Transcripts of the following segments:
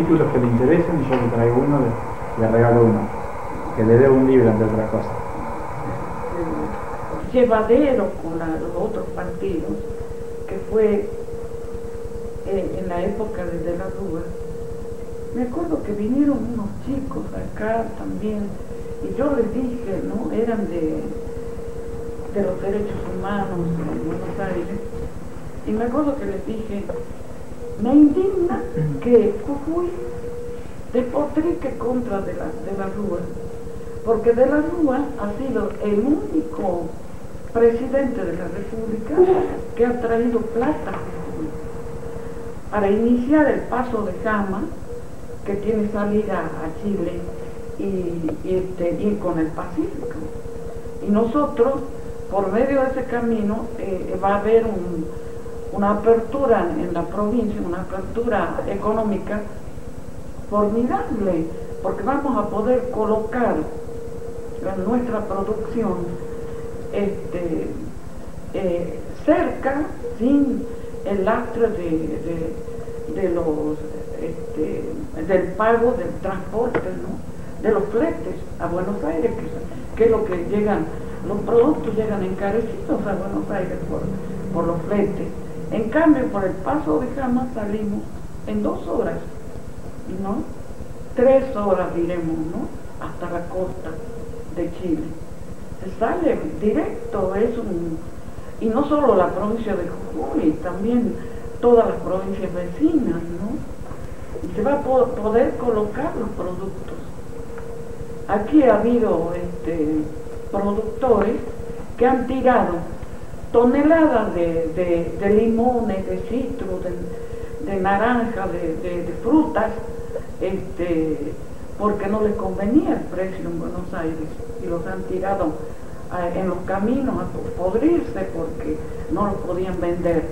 títulos que le interesen y yo le traigo uno, le, regalo uno. Que le debo un libro, entre otras cosas. llevadero con los otros partidos, que fue eh, en la época de De la Rúa. Me acuerdo que vinieron unos chicos acá también, y yo les dije, ¿no? Eran de, de los derechos humanos en Buenos Aires, y me acuerdo que les dije, me indigna que Jujuy despotrique contra de la, de la Rúa, porque de la Rúa ha sido el único presidente de la República que ha traído plata. Para iniciar el paso de Jama, que tiene salida a Chile y, y, este, ir con el Pacífico. Y nosotros, por medio de ese camino, eh, va a haber un- una apertura en la provincia, una apertura económica formidable, porque vamos a poder colocar nuestra producción este, eh, cerca, sin el lastre de, los, este, del pago del transporte, de los fletes a Buenos Aires, que, es- lo que llegan, los productos llegan encarecidos a Buenos Aires por los fletes. En cambio, por el paso de Jama salimos en dos horas, ¿no? Tres horas diremos, ¿no? Hasta la costa de Chile. Se sale directo, es un... Y no solo la provincia de Jujuy, también todas las provincias vecinas, ¿no? Y se va a po- poder colocar los productos. Aquí ha habido este, productores que han tirado toneladas de, de- de limones, de citros, de, de naranja, de, de- frutas, este, porque no les convenía el precio en Buenos Aires y los han tirado ah, en los caminos a podrirse porque no los podían vender.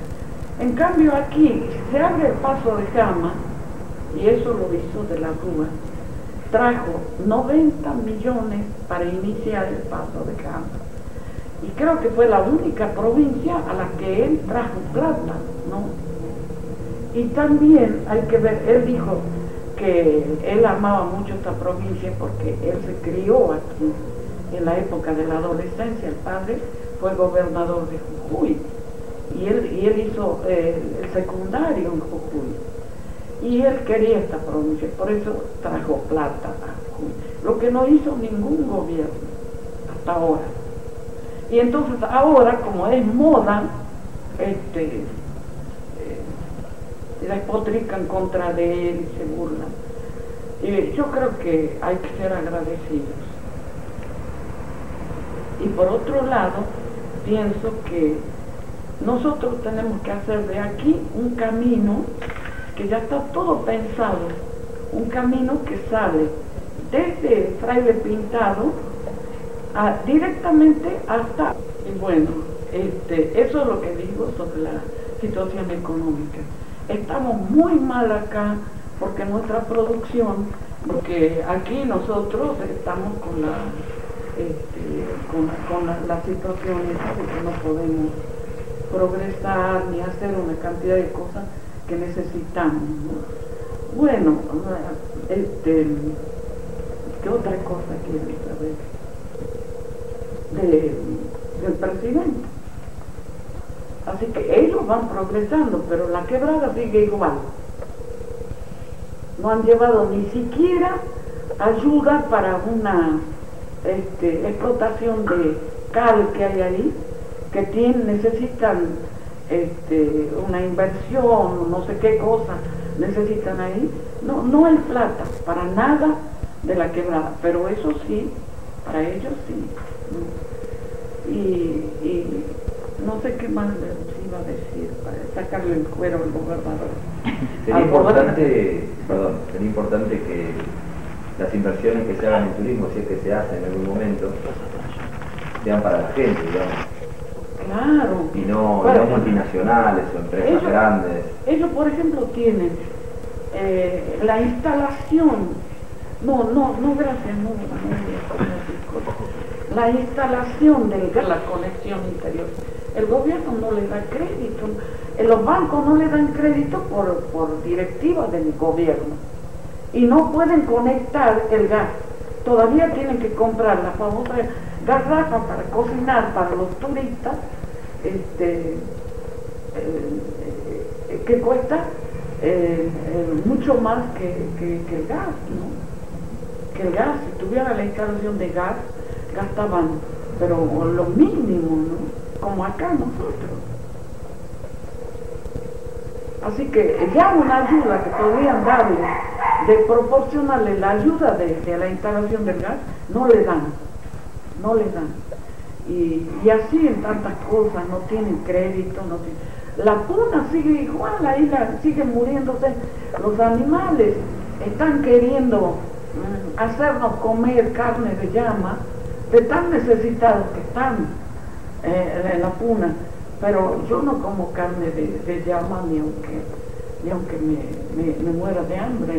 En cambio aquí se abre el paso de cama y eso lo hizo de la Rúa. Trajo 90 millones para iniciar el paso de cama. Y creo que fue la única provincia a la que él trajo plata, ¿no? Y también hay que ver, él dijo que él amaba mucho esta provincia porque él se crió aquí en la época de la adolescencia. El padre fue gobernador de Jujuy y él, y él hizo eh, el secundario en Jujuy. Y él quería esta provincia, por eso trajo plata a Jujuy, lo que no hizo ningún gobierno hasta ahora. Y entonces ahora, como es moda, este, eh, despotrican contra de él y se burlan. Yo creo que hay que ser agradecidos. Y por otro lado, pienso que nosotros tenemos que hacer de aquí un camino que ya está todo pensado, un camino que sale desde Fraile Pintado directamente hasta, y bueno, este, eso es lo que digo sobre la situación económica. Estamos muy mal acá porque nuestra producción, porque aquí nosotros estamos con la, este, con, con la, situación de que no podemos progresar ni hacer una cantidad de cosas que necesitamos. ¿no? Bueno, este, ¿qué otra cosa quieren saber? De- del presidente. Así que ellos van progresando, pero la quebrada sigue igual. No han llevado ni siquiera ayuda para una este, explotación de cal que hay ahí, que tienen, necesitan este, una inversión, no sé qué cosa necesitan ahí. No, no hay plata para nada de la quebrada, pero eso sí, para ellos sí. Y, y no sé qué más les iba a decir para sacarle el cuero al gobernador. Sería importante, perdón, sería importante que las inversiones que se hagan en turismo, si es que se hacen en algún momento, sean para la gente, digamos. Claro. Y no, y no multinacionales o empresas Ellos- grandes. Ellos, por ejemplo, tienen eh, la instalación, no, no, no, gracias, no, no, no, la instalación de la conexión interior. El gobierno no le da crédito, eh, los bancos no le dan crédito por, por directiva del gobierno y no pueden conectar el gas. Todavía tienen que comprar la famosa garrafa para cocinar para los turistas, este, eh, eh, que cuesta eh, eh, mucho más que, que- que el gas, ¿no? Que el gas, si tuviera la instalación de gas, gastaban, pero lo mínimo, ¿no? Como acá nosotros. Así que ya una ayuda que podrían darle, de proporcionarle la ayuda de, la instalación del gas, no le dan, no le dan. Y, así en tantas cosas, no tienen crédito, no tienen... La puna sigue igual, la, siguen muriéndose los animales, están queriendo mm, hacernos comer carne de llama, de tan necesitados que están eh, en la puna, pero yo no como carne de, de llama ni aunque, ni aunque me, me- me muera de hambre,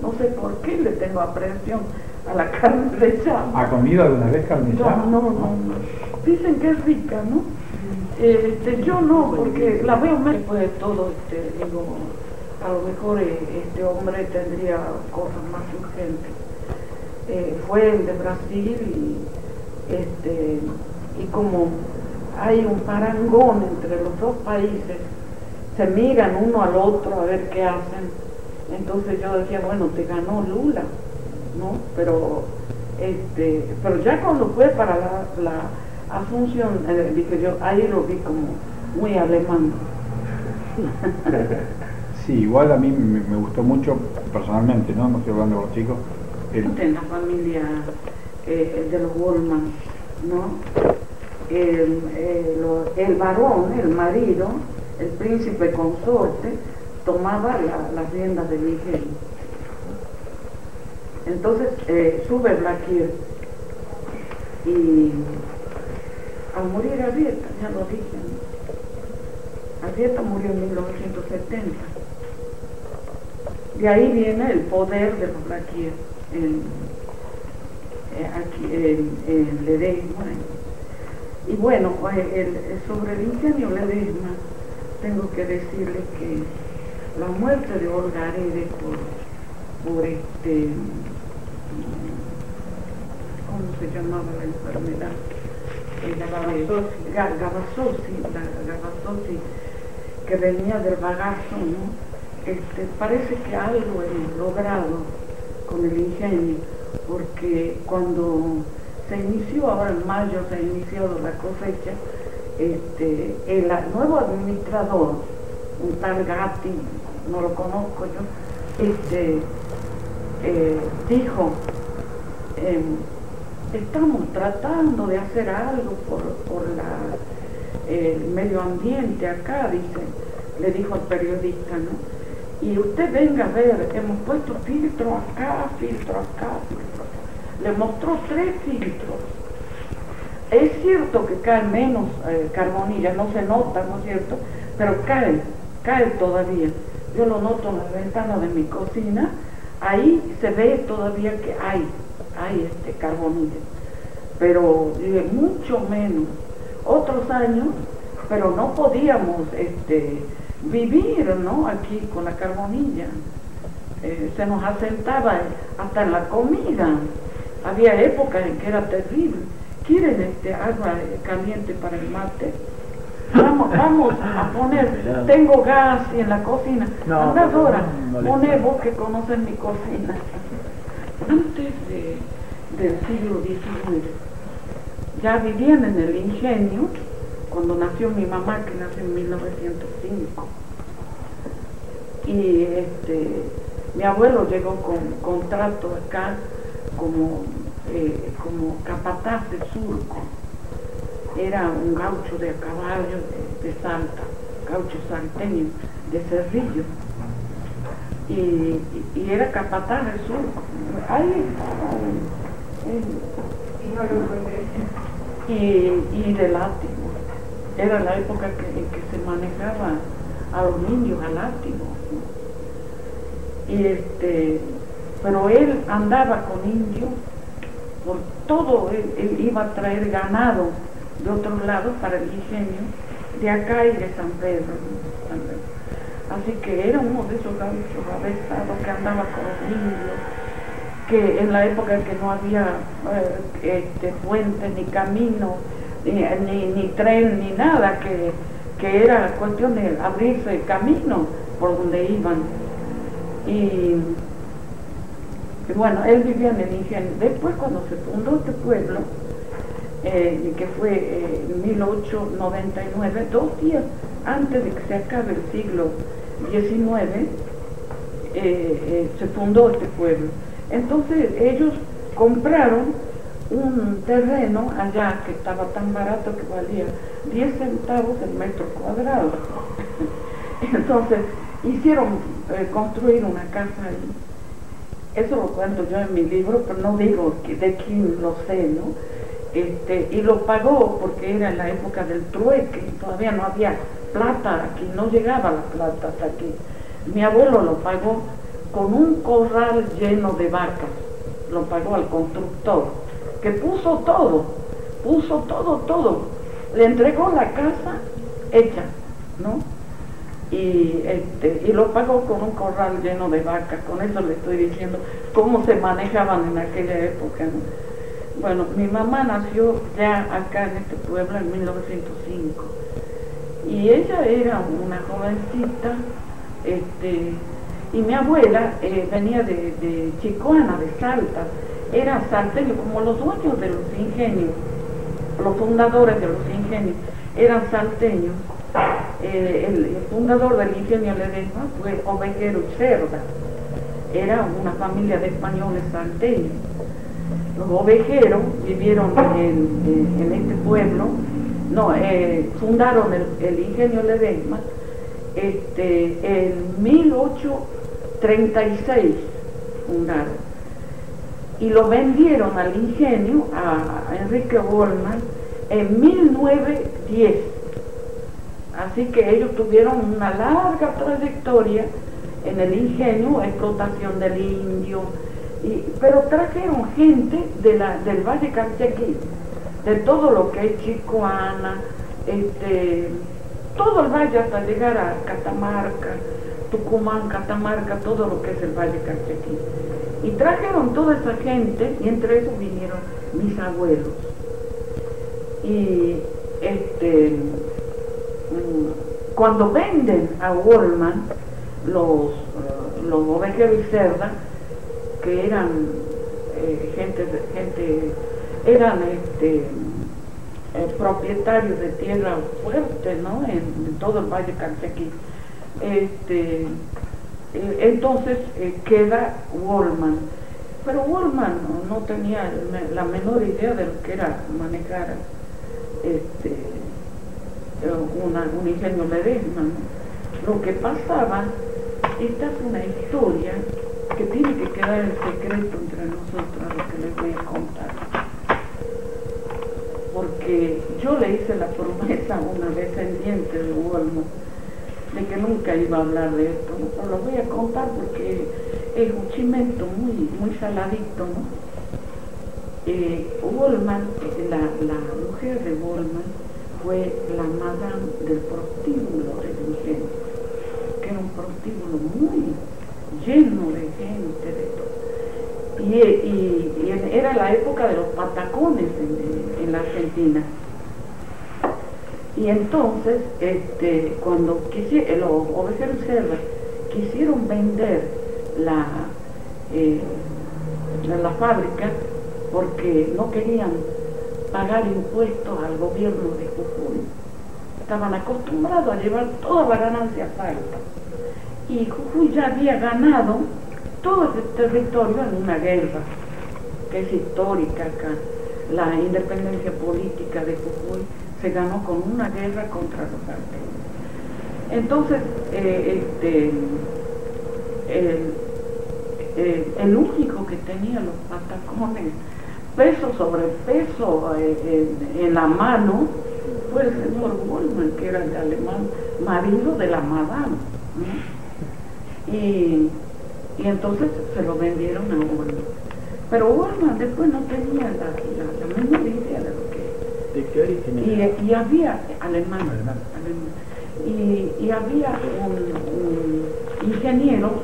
no, No sé por qué le tengo aprehensión a la carne de llama. ¿Ha comido alguna vez carne de No, llama? no, no, no. Dicen que es rica, ¿no? Este, yo no, porque la veo me después de todo, este, digo, a lo mejor eh, este hombre tendría cosas más urgentes. Eh, fue el de Brasil y, este, y como hay un parangón entre los dos países, se miran uno al otro a ver qué hacen. Entonces yo decía, bueno, te ganó Lula, ¿no? Pero, este, pero ya cuando fue para la, la Asunción, eh, dije yo, ahí lo vi como muy alemán. Sí, igual a mí me, me gustó mucho personalmente, ¿no? No estoy hablando de los chicos. el- en la familia eh, de los Goldman, ¿no? El, eh, el varón, el marido, el príncipe consorte, tomaba la- las riendas del ingenio. Entonces eh, sube Blaquier y al morir Arrieta, ya lo dije, ¿no? Murió en 1970. De ahí viene el poder de los Blaquier aquí en, Ledesma. Y bueno, eh, el- sobre el ingenio Ledesma, tengo que decirle que la muerte de Olga Aredes por, por este, ¿cómo se llamaba la enfermedad? Eh, Gavasosi, que venía del bagazo, ¿no? Este, parece que algo hemos logrado con el ingenio, porque cuando se inició, ahora en mayo se ha iniciado la cosecha, este, el nuevo administrador, un tal Gatti, no lo conozco yo, este, eh, dijo, em, estamos tratando de hacer algo por, por el medio ambiente acá, dice, le dijo al periodista, ¿no? Y usted venga a ver, hemos puesto filtro acá, filtro acá, filtro acá. Le mostró tres filtros. Es cierto que cae menos eh, carbonilla, no se nota, ¿no es cierto? Pero cae, cae todavía. Yo lo noto en la ventana de mi cocina, ahí se ve todavía que hay, hay este carbonilla. Pero mucho menos. Otros años, pero no podíamos este, vivir, ¿no? Aquí con la carbonilla. Eh, se nos asentaba hasta en la comida. Había épocas en que era terrible. ¿Quieren este, agua caliente para el mate? Vamos, vamos a poner, tengo gas y en la cocina. No, Anda, pero Dora, no poné vos que conoces mi cocina. Antes de- del siglo XIX, ya vivían en el ingenio, cuando nació mi mamá, que nació en 1905. Y este, mi abuelo llegó con contrato acá como, eh, como capataz de surco. Era un gaucho de caballo de, de Salta, gaucho salteño, de Cerrillo. Y, y- y era capataz de surco. Ahí él- él- y, y de látigo. Era la época en que se manejaba a los niños a látigo. Y este, pero él andaba con indios por todo, él, iba a traer ganado de otros lados para el ingenio, de acá y de San Pedro. Así que era uno de esos gauchos avesados que andaba con los indios, que en la época que no había eh, este, puentes ni camino, ni, ni, ni tren, ni nada, que, que era cuestión de abrirse camino por donde iban. Y, bueno, él vivía en el ingenio. Después cuando se fundó este pueblo, eh, que fue eh, en 1899, dos días antes de que se acabe el siglo XIX, eh, se fundó este pueblo. Entonces ellos compraron un terreno allá que estaba tan barato que valía 10 centavos el metro cuadrado. Entonces hicieron eh, construir una casa ahí. Eso lo cuento yo en mi libro, pero no digo de quién lo sé, ¿no? Este, y lo pagó porque era en la época del trueque, todavía no había plata aquí, no llegaba la plata hasta aquí. Mi abuelo lo pagó con un corral lleno de vacas, lo pagó al constructor, que puso todo, puso todo, todo. Le entregó la casa hecha, ¿no? y, este, y lo pagó con un corral lleno de vacas. Con eso le estoy diciendo cómo se manejaban en aquella época. ¿no? Bueno, mi mamá nació ya acá en este pueblo en 1905 y ella era una jovencita este, y mi abuela eh, venía de, de Chicoana, de Salta, era salteño, como los dueños de los ingenios, los fundadores de los ingenios eran salteños. Eh, el, fundador del ingenio Ledesma fue Ovejero Cerda, era una familia de españoles salteños. Los ovejeros vivieron en, en- este pueblo, no, eh, fundaron el, el ingenio Ledesma este, en 1836 fundaron y lo vendieron al ingenio a Enrique Goldman en 1910. Así que ellos tuvieron una larga trayectoria en el ingenio, explotación del indio, y- pero trajeron gente de del Valle Calchaquí, de todo lo que es Chicoana, este, todo el valle hasta llegar a Catamarca, Tucumán, Catamarca, todo lo que es el Valle Calchaquí. Y trajeron toda esa gente, y entre esos vinieron mis abuelos. Y este, mm, cuando venden a Wallman los, eh, los ovejeros y cerda, que eran eh, gente, gente, eran este, eh, propietarios de tierra fuerte, ¿no? En, todo el Valle Calchaquí. Este, entonces eh, queda Wallman. Pero Wallman no, tenía la menor idea de lo que era manejar este, eh, un ingenio Ledesma. Lo que pasaba, esta es una historia que tiene que quedar en secreto entre nosotros, lo que les voy a contar. Porque yo le hice la promesa a una descendiente de Wallman de que nunca iba a hablar de esto, ¿no? pero lo voy a contar porque es un chimento muy, muy saladito, ¿no? Eh, eh, la, la mujer de Wallman fue la madame del prostíbulo del ingenio, que era un prostíbulo muy lleno de gente, de todo. Y, y- y era la época de los patacones en, en la Argentina. Y entonces, este, cuando eh, los ovejeros cerdas quisieron vender la, eh, la fábrica porque no querían pagar impuestos al gobierno de Jujuy. Estaban acostumbrados a llevar toda la ganancia a Salta. Y Jujuy ya había ganado todo ese territorio en una guerra que es histórica acá. La independencia política de Jujuy se ganó con una guerra contra los salteños. Entonces, eh, este, el, único que tenía los patacones peso sobre peso eh, en, la mano fue el señor Goldman, que era el alemán, marido de la madame. Y, y entonces se lo vendieron a Goldman. Pero Goldman después no tenía la, la, la menor idea de lo que ¿De qué origen y, era? y había alemán. Y, y había un, un ingeniero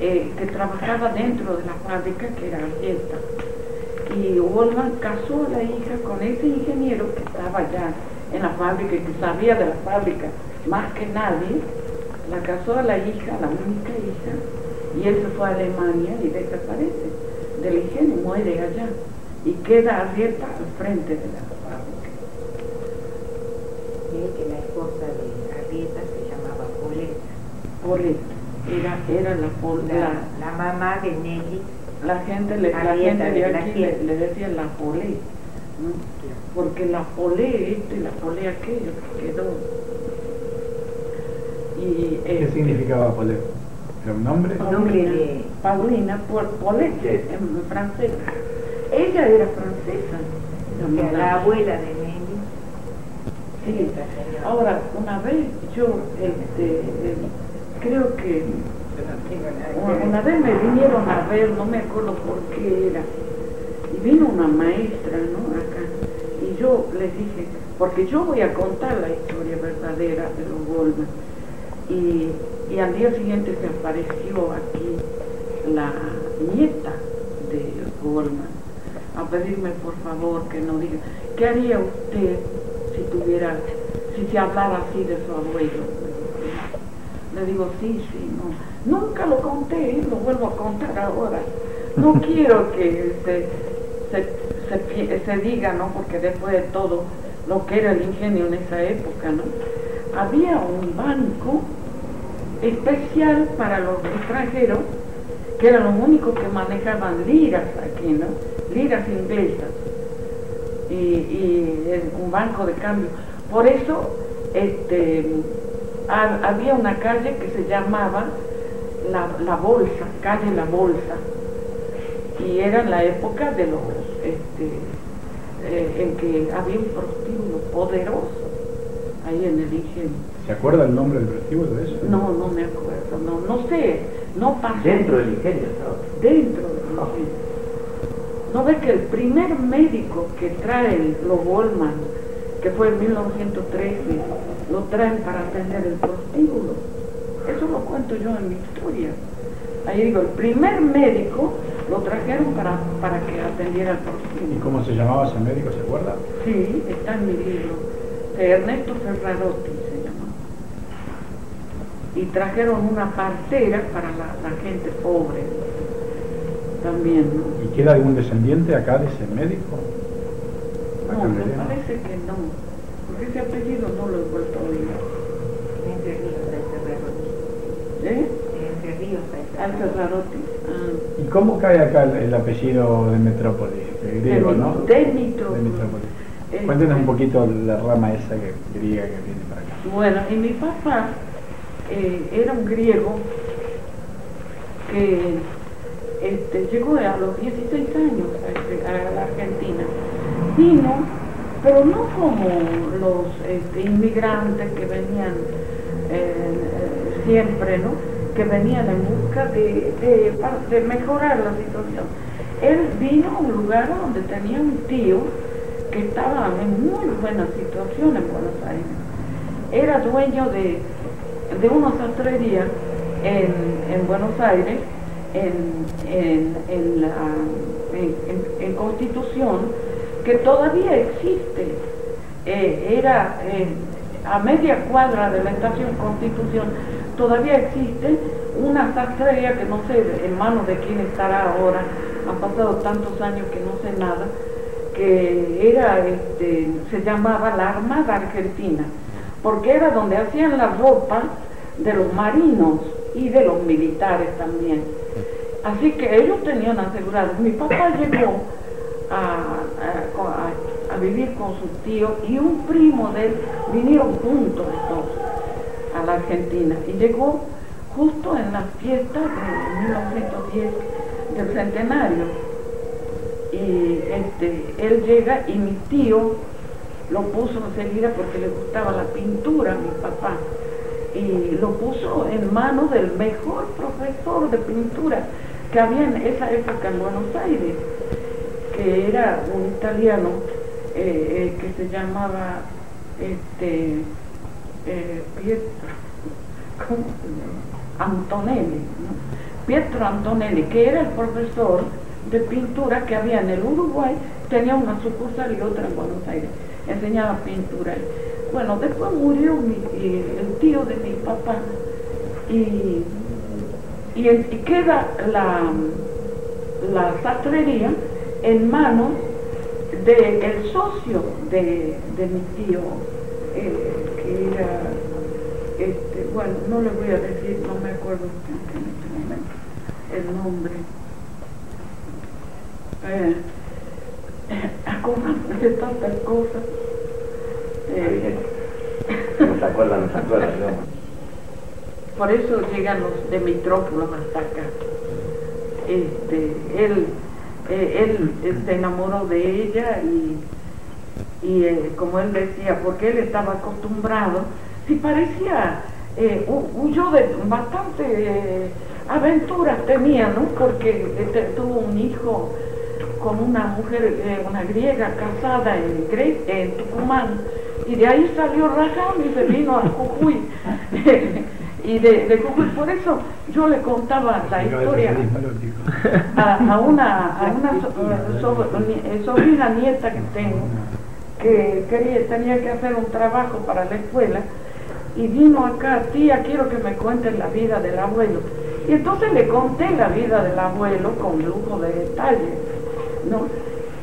eh, que trabajaba dentro de la fábrica que era Arrieta. Y Goldman casó a la hija con ese ingeniero que estaba allá en la fábrica y que sabía de la fábrica más que nadie. La casó a la hija, la única hija, y él se fue a Alemania y desaparece del ingenio, muere allá. Y queda Arrieta al frente de la fábrica. Mire que la esposa de Arrieta se llamaba Poleta. Correcto. Era, era la, pol- La, la, la mamá de Nelly, la gente, le, la gente de de la aquí le, le decía la polé, ¿no? porque la polé esto y la polé aquello que quedó. Y, ¿Qué eh, significaba Polé? ¿Era un nombre? Nombre de- Paulina, Sí. en francés. Ella era francesa. la abuela de Nelly. Sí. Ahora, una vez yo, este, eh, creo que Una- Una vez me vinieron a ver, no me acuerdo por qué era, y vino una maestra, ¿no? Acá, y yo les dije, porque yo voy a contar la historia verdadera de los Goldman, y, y al día siguiente se apareció aquí la nieta de Goldman a pedirme por favor que no diga, ¿qué haría usted si tuviera, si se hablara así de su abuelo? Le digo, sí, sí, no. Nunca lo conté, lo vuelvo a contar ahora. No quiero que se, se, se diga, ¿no? Porque después de todo lo que era el ingenio en esa época, ¿no? Había un banco especial para los extranjeros, que eran los únicos que manejaban liras aquí, ¿no? Liras inglesas. Y, un banco de cambio. Por eso, este, ha- había una calle que se llamaba la, la Bolsa, calle La Bolsa, y era en la época de los, este, eh, en que había un prostíbulo poderoso ahí en el ingenio. ¿Se acuerda el nombre del prostíbulo de eso? No, no me acuerdo, no, no sé, no pasó. Dentro del ingenio estaba. Dentro del ingenio. ¿No ves que el primer médico que trae los Goldman, que fue en 1913, lo traen para atender el prostíbulo? Eso lo cuento yo en mi historia. Ahí digo, el primer médico lo trajeron para, para que atendiera el ¿Y prostíbulo. cómo se llamaba ese médico? ¿Se acuerda? Sí, está en mi libro. Ernesto Ferrarotti. Y trajeron una partera para la, la gente pobre también, ¿no? ¿Y queda algún descendiente acá de ese médico? No, me parece que no, porque ese apellido no lo he vuelto a oír. En Entre Ríos. ¿Eh? En Entre Ríos Ferrarotti. Ferrarotti. Ah. ¿Y cómo cae acá el, el apellido de Metrópolis? El griego, De- ¿no? de Mitrópolis. De Metrópolis. Cuéntenos un poquito la rama esa que, griega que viene para acá. Bueno, y mi papá eh, era un griego que este, llegó a los 16 años a, este- a la Argentina. Vino, pero no como los este, inmigrantes que venían eh, siempre, ¿no? Que venían en busca de, de mejorar la situación. Él vino a un lugar donde tenía un tío que estaba en muy buena situación en Buenos Aires era dueño de, de una sastrería en, en Buenos Aires, en, en, en Constitución, que todavía existe. Eh, era eh, a media cuadra de la estación Constitución, todavía existe una sastrería que no sé en manos de quién estará ahora, han pasado tantos años que no sé nada, que era, este, se llamaba la Armada Argentina, porque era donde hacían la ropa de los marinos y de los militares también. Así que ellos tenían asegurado. Mi papá llegó a, a- a- a vivir con su tío y un primo de él, vinieron juntos los dos a la Argentina y llegó justo en las fiestas de 1910 del centenario. y este, él llega y mi tío lo puso enseguida porque le gustaba la pintura a mi papá y lo puso en manos del mejor profesor de pintura que había en esa época en Buenos Aires, que era un italiano eh, eh, que se llamaba este, eh, Pietro. Antonelli. Pietro Antonelli, que era el profesor de pintura que había en el Uruguay, tenía una sucursal y otra en Buenos Aires, enseñaba pintura. Bueno, después murió mi- eh, el tío de mi papá y, y, queda la, la sastrería en manos del socio de, de mi tío, eh, que era, este, bueno, no le voy a decir, no me acuerdo en este momento el nombre. Eh, de tantas cosas. Eh, No se acuerdan, no se acuerdan, ¿no? por eso llegan los de Mitrópolis hasta acá. Este, él, eh, él, él se enamoró de ella y, y eh, como él decía, porque él estaba acostumbrado, si parecía, eh, hu- huyó de bastante eh, aventuras tenía, ¿no? Porque este, tuvo un hijo con una mujer, eh, una griega casada en, Gre- en Tucumán, y de ahí salió rajando y se vino a Jujuy. y de, de Jujuy, por eso yo le contaba la historia a, a una, a una so- so- eh, sobrina nieta que tengo, que quería, tenía que hacer un trabajo para la escuela, y vino acá, tía, quiero que me cuentes la vida del abuelo. Y entonces le conté la vida del abuelo con lujo de detalle, ¿no?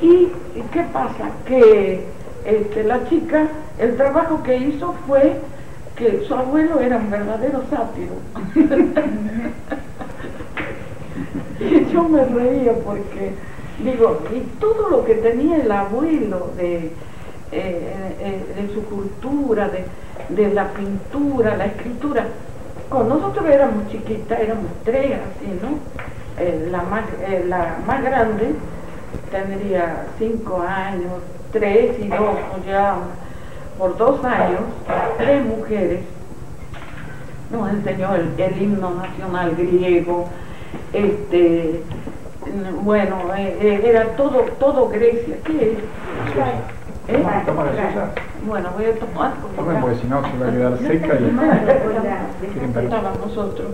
Y ¿y ¿qué pasa? Que este, la chica, el trabajo que hizo fue que su abuelo era un verdadero sátiro. Y yo me reía porque, digo, y todo lo que tenía el abuelo de, eh, eh, de su cultura, de, de la pintura, la escritura, cuando nosotros éramos chiquitas, éramos tres así, ¿no? Eh, la, más, eh, la más grande tendría cinco años, tres y dos, llevábamos por dos años, tres mujeres, nos enseñó el, el himno nacional griego, este, bueno, eh, eh, era todo, todo Grecia, ¿qué es? ¿Eh? Bueno, voy a tomar porque Tomen ya- porque si no se va a quedar seca y... Nosotros.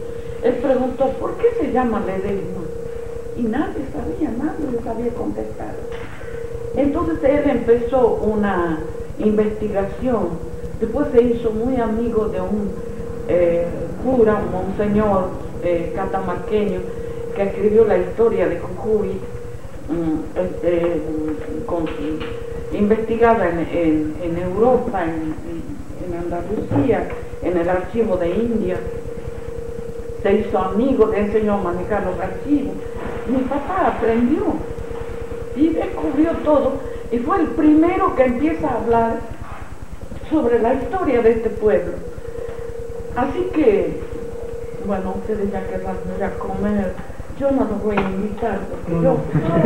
Él preguntó, ¿por qué se llama Ledesma? Y nadie sabía, nadie le sabía contestar. Entonces él empezó una investigación. Después se hizo muy amigo de un eh, cura, un monseñor eh, catamarqueño, que escribió la historia de Jujuy, mm, este, con- investigada en, Europa, en- en Andalucía, en el archivo de India. Se hizo amigo, le enseñó a manejar los archivos. Mi papá aprendió y descubrió todo y fue el primero que empieza a hablar sobre la historia de este pueblo. Así que, bueno, ustedes ya querrán ir a comer, yo no los voy a invitar porque yo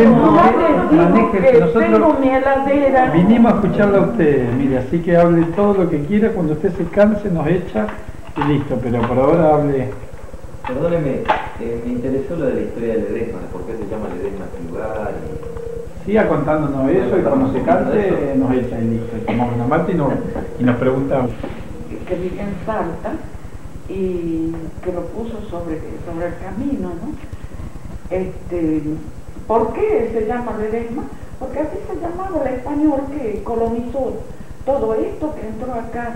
no, ya les digo que tengo mi heladera. Vinimos a escucharla a usted, mire, así que hable todo lo que quiera, cuando usted se canse nos echa y listo, pero por ahora hable. Perdóneme, eh, me interesó lo de la historia de Ledesma, por qué se llama Ledesma este lugar. y- Siga contándonos eso y cuando se canse nos echa. Y tomamos una mate y nos, y nos preguntamos. que vive en Salta y que lo puso sobre, sobre el camino, ¿no? Este, ¿Por qué se llama Ledesma? Porque así se llamaba el español que colonizó todo esto, que entró acá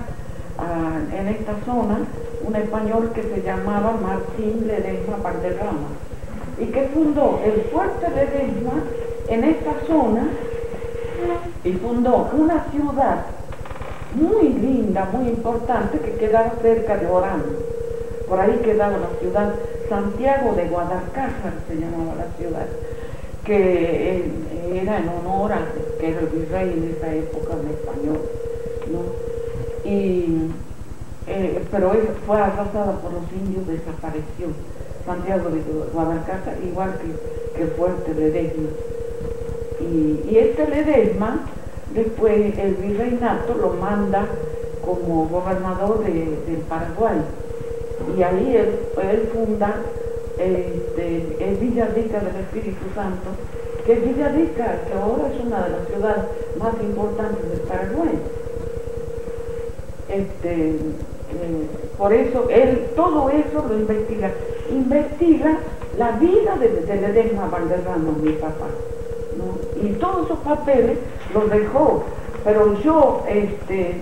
ah, en esta zona, un español que se llamaba Martín Ledesma Valderrama y que fundó el fuerte Ledesma en esta zona y fundó una ciudad muy linda, muy importante, que quedaba cerca de Orán. Por ahí quedaba la ciudad Santiago de Guadalcázar, se llamaba la ciudad, que eh, era en honor a que era el virrey en esa época en español. ¿no? Y, eh, pero él fue arrasada por los indios, desapareció. Santiago de Guadalcázar, igual que, que fuerte de Ledesma. Y este Ledesma, después el virreinato lo manda como gobernador de, del Paraguay. Y ahí él, él funda este, el Villarrica del Espíritu Santo, que Villarrica, que ahora es una de las ciudades más importantes del Paraguay. Este, eh, por eso él todo eso lo investiga. Investiga la vida de, de Ledesma Valderrama, mi papá. Y todos esos papeles los dejó. Pero yo este,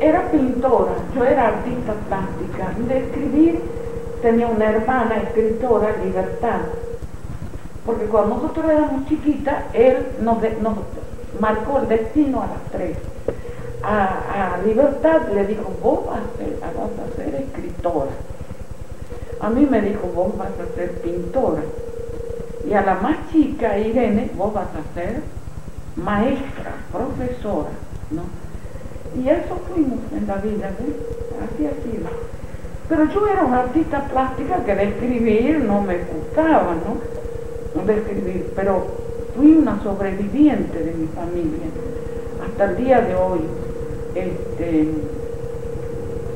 era pintora, yo era artista plástica. De escribir tenía una hermana escritora, Libertad. Porque cuando nosotros éramos chiquitas, él nos marcó el destino a las tres. A, Libertad le dijo, vos vas a, ser, vas a ser escritora. A mí me dijo, vos vas a ser pintora. Y a la más chica, Irene, vos vas a ser maestra, profesora, ¿no? Y eso fuimos en la vida, ¿ves? Así ha sido. Pero yo era una artista plástica que de escribir no me gustaba, ¿no? De escribir, pero fui una sobreviviente de mi familia. Hasta el día de hoy, este,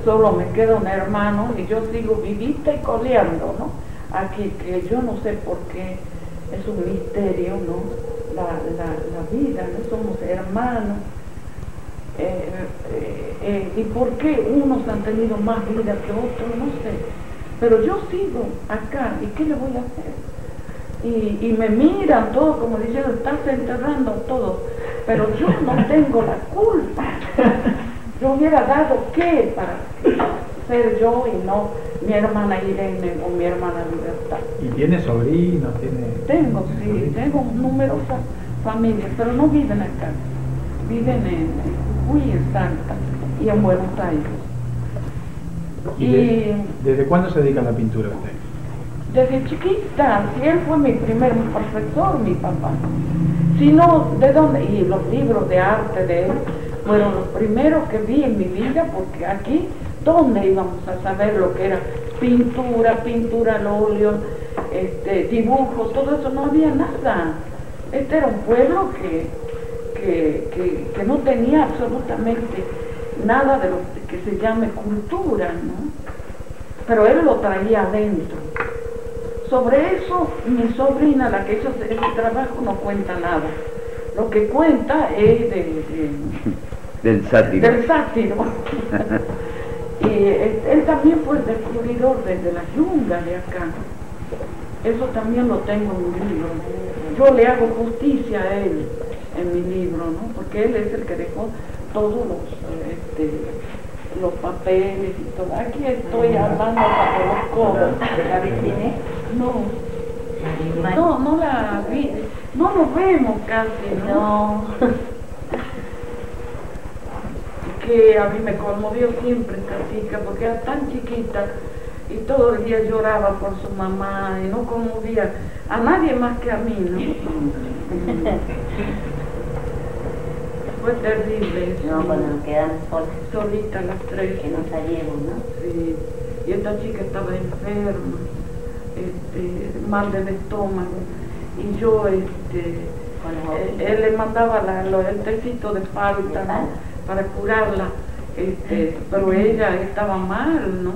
solo me queda un hermano y yo sigo vivita y coleando, ¿no? Aquí, que yo no sé por qué, es un misterio, ¿no? La, la, la vida, ¿no? Somos hermanos. Eh, eh, eh, y por qué unos han tenido más vida que otros, no sé. Pero yo sigo acá, ¿y qué le voy a hacer? Y, y me miran todos como diciendo, estás enterrando todo. Pero yo no tengo la culpa. Yo hubiera dado qué para ser yo y no mi hermana Irene o mi hermana Libertad. ¿Y tiene sobrinos? ¿Tiene, Tengo, sí, sobrinos? tengo numerosas familias, pero no viven acá. Viven en Jujuy, en Salta y en Buenos Aires. ¿Y de- desde cuándo se dedica a la pintura usted? Desde chiquita, si él fue mi primer profesor, mi papá. Si no, ¿de dónde? Y los libros de arte de él fueron los primeros que vi en mi vida, porque aquí, ¿dónde íbamos a saber lo que era pintura, pintura al óleo, este, dibujo, todo eso? No había nada. Este era un pueblo que, que, que, que no tenía absolutamente nada de lo que se llame cultura, ¿no? Pero él lo traía adentro. Sobre eso, mi sobrina, la que hizo ese trabajo, no cuenta nada. Lo que cuenta es de- de, Del sátiro. del sátiro. y él, él también fue el descubridor de, de la yunga de acá. Eso también lo tengo en mi libro. Yo le hago justicia a él en mi libro, ¿no? Porque él es el que dejó todos los, este, los papeles y todo. Aquí estoy hablando para los codos. ¿La vecine? No, no, no la vi. No nos vemos casi, ¿no? No. que a mí me conmovió siempre esta chica porque era tan chiquita y todo el día lloraba por su mamá y no conmovía a nadie más que a mí, ¿no? Fue terrible eso. No, cuando nos quedamos solas, Solitas las tres. que no salíamos, ¿no? Sí. Y esta chica estaba enferma, este, mal del estómago. Y yo, este, eh, él le mandaba la- lo- el tecito de falta, De ¿no? Para curarla. Este, pero ella estaba mal, ¿no?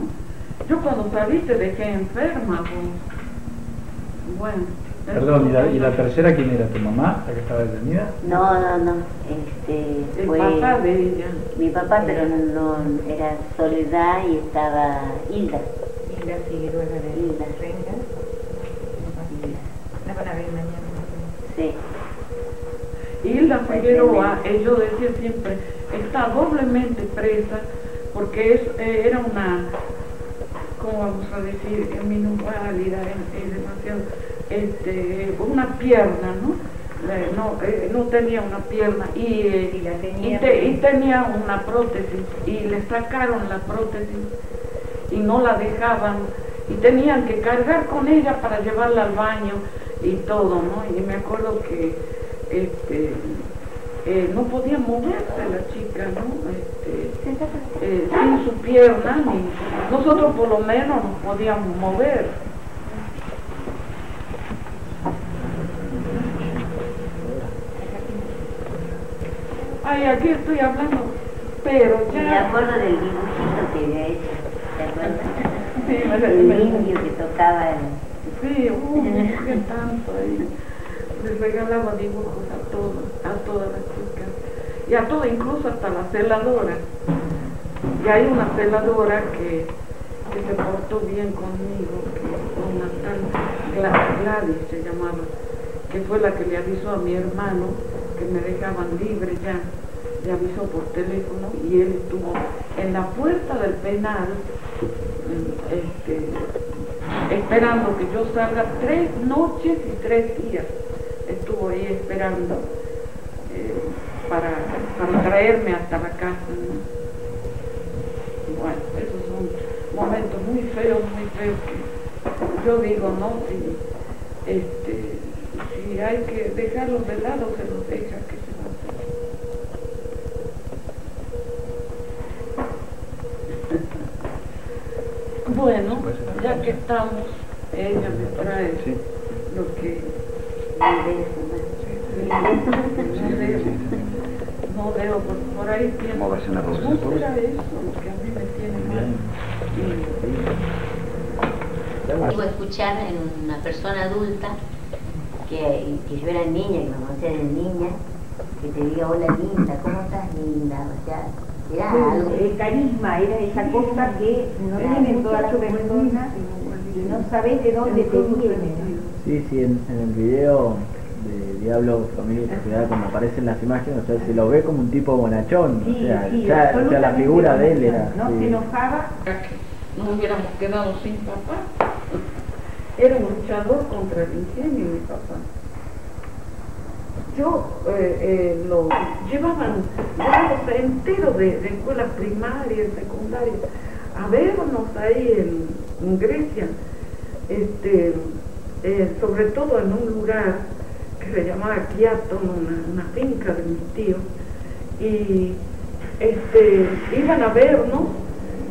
Yo cuando salí te dejé enferma, vos. Bueno. Perdón, ¿y la, y la tercera quién era? ¿Tu mamá, la que estaba detenida? No, no, no. Este, El fue papá de ella. mi papá, pero no, no- era Soledad y estaba Hilda. Hilda Figueroa de Hilda. Renga. La van a ver mañana. Sí. Hilda Figueroa, eh, yo decía siempre, está doblemente presa porque es, eh, era una, ¿cómo vamos a decir? En es, es demasiado, este, una pierna, ¿no? Eh, no, eh, no tenía una pierna y, eh, Y la tenía. y te- y tenía una prótesis y le sacaron la prótesis y no la dejaban y tenían que cargar con ella para llevarla al baño y todo, ¿no? Y me acuerdo que este, eh, no podía moverse la chica, ¿no? Este, sin su pierna, ni nosotros por lo menos nos podíamos mover. Ay, aquí estoy hablando, pero Me ya... acuerdo del dibujito que había hecho, ¿te acuerdas? Sí, me- El me- indio que tocaba el... Sí, uh, qué tanto ahí. Les regalaba dibujos a todos, a todas las chicas. Y a todas, incluso hasta la celadora. Y hay una celadora que, que se portó bien conmigo, que una tal Gla- Gladys se llamaba, que fue la que le avisó a mi hermano que me dejaban libre ya. Le avisó por teléfono y él estuvo en la puerta del penal este, esperando que yo salga tres noches y tres días. Estuvo ahí esperando eh, para, para traerme hasta la casa. ¿no? Bueno, esos son momentos muy feos, muy feos que yo digo, no, este, si hay que dejarlos de lado, se los deja, que se va a hacer? Bueno, ya que estamos, ella me trae lo que no leo, no leo, por, por ahí pienso, ¿Cómo va a ser una será eso lo que a mí me tiene mal? Y- Puedo escuchar en una persona adulta que, que yo era niña, que me conocía de niña, que te diga hola linda, ¿cómo estás linda? O sea, era algo. El carisma era esa cosa que no tienen todas las personas y no sabes de dónde te viene. Sí, sí, en, en el video de Diablo, Familia y Sociedad, cuando aparecen las imágenes, o sea, se lo ve como un tipo bonachón, Sí, o, sea, sí, ya, o sea, la figura de él era... No sí. se enojaba que nos hubiéramos quedado sin papá. Era un luchador contra el ingenio, mi papá. Yo eh, eh, lo llevaban llevados enteros de, escuelas primarias, secundarias, a vernos ahí en, Grecia, este, eh, sobre todo en un lugar que se llamaba Kiaton, una, una finca de mis tíos, y este, iban a vernos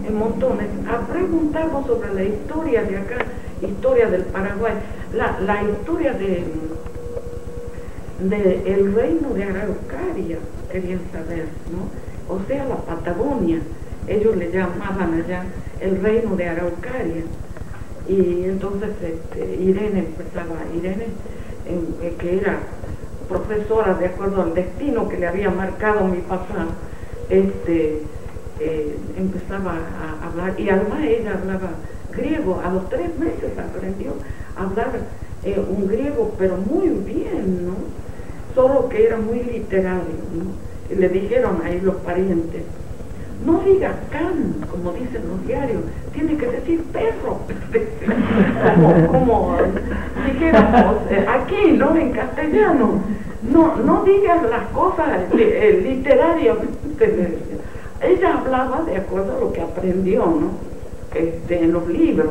en montones, a preguntarnos sobre la historia de acá, historia del Paraguay, la, la historia de, de el reino de Araucaria, querían saber, ¿no? O sea, la Patagonia, ellos le llamaban allá el reino de Araucaria. Y entonces este, Irene empezaba, Irene, eh, que era profesora de acuerdo al destino que le había marcado mi papá, este, eh, empezaba a hablar, y además ella hablaba griego, a los tres meses aprendió a hablar eh, un griego, pero muy bien, ¿no? Solo que era muy literario, ¿no? Y le dijeron ahí los parientes, no diga can, como dicen los diarios, tiene que decir perro, como, como dijéramos eh, aquí, ¿no? En castellano. No, no digas las cosas li- eh, literariamente. Ella hablaba de acuerdo a lo que aprendió, ¿no? Este, en los libros.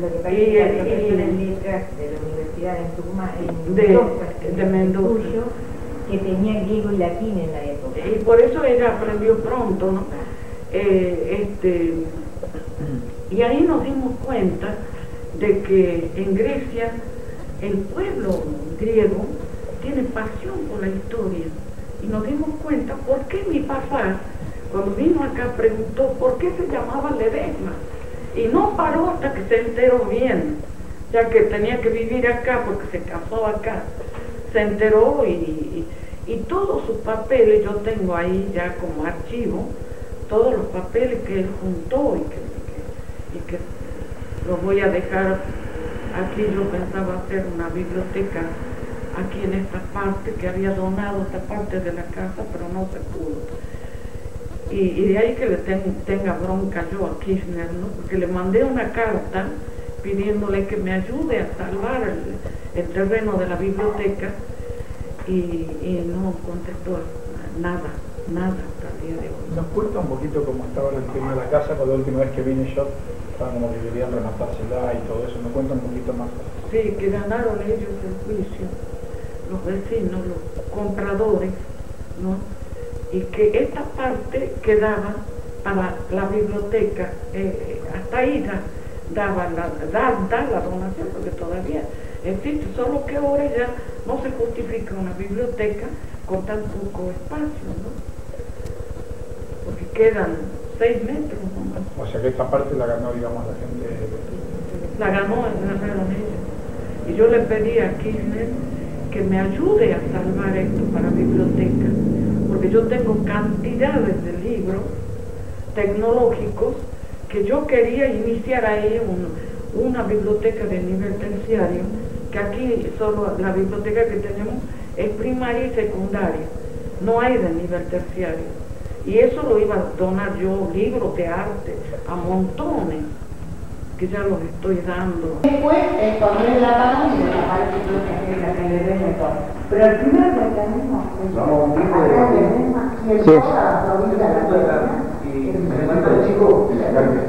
lo que pasa Y- es que la en letras de la Universidad en Tucumán, en De- Mendoza, que de Mendoza. que tenía griego y latín en la época. Y por eso ella aprendió pronto, ¿no? Eh, este, y ahí nos dimos cuenta de que en Grecia el pueblo griego tiene pasión por la historia. Y nos dimos cuenta por qué mi papá, cuando vino acá, preguntó por qué se llamaba Ledesma. Y no paró hasta que se enteró bien, ya que tenía que vivir acá porque se casó acá. Se enteró y, y- y todos sus papeles, yo tengo ahí ya como archivo, todos los papeles que él juntó y que, y que, los voy a dejar aquí. Yo pensaba hacer una biblioteca aquí en esta parte, que había donado esta parte de la casa, pero no se pudo. Y, y de ahí que le ten- tenga bronca yo a Kirchner, ¿no? Porque le mandé una carta pidiéndole que me ayude a salvar el, el terreno de la biblioteca y, y no contestó nada, nada hasta el día de hoy. Nos cuenta un poquito cómo estaba el tema de la casa, cuando la última vez que vine yo, estaban como que querían rematársela y todo eso. ¿Me cuenta un poquito más? Sí, que ganaron ellos el juicio, los vecinos, los compradores, ¿no? Y que esta parte quedaba para la biblioteca, eh, hasta ahí da- daba la, da, da la donación, porque todavía existe, solo que ahora ya no se justifica una biblioteca con tan poco espacio, ¿no? Porque quedan seis metros nomás. O sea que esta parte la ganó, digamos, la gente. La ganó, la ganaron ellos. Y yo le pedí a Kirchner que me ayude a salvar esto para biblioteca, porque yo tengo cantidades de libros tecnológicos que yo quería iniciar ahí un- una biblioteca de nivel terciario, que aquí solo la biblioteca que tenemos es primaria y secundaria, no hay de nivel terciario. Y eso lo iba a donar yo, libros de arte, a montones, que ya los estoy dando. Después, eh, cuando él la paga, me desaparece todo que la que le den y todo. Pero el primer mecanismo es y toda la provincia de la Argentina, Y en el chico, la carne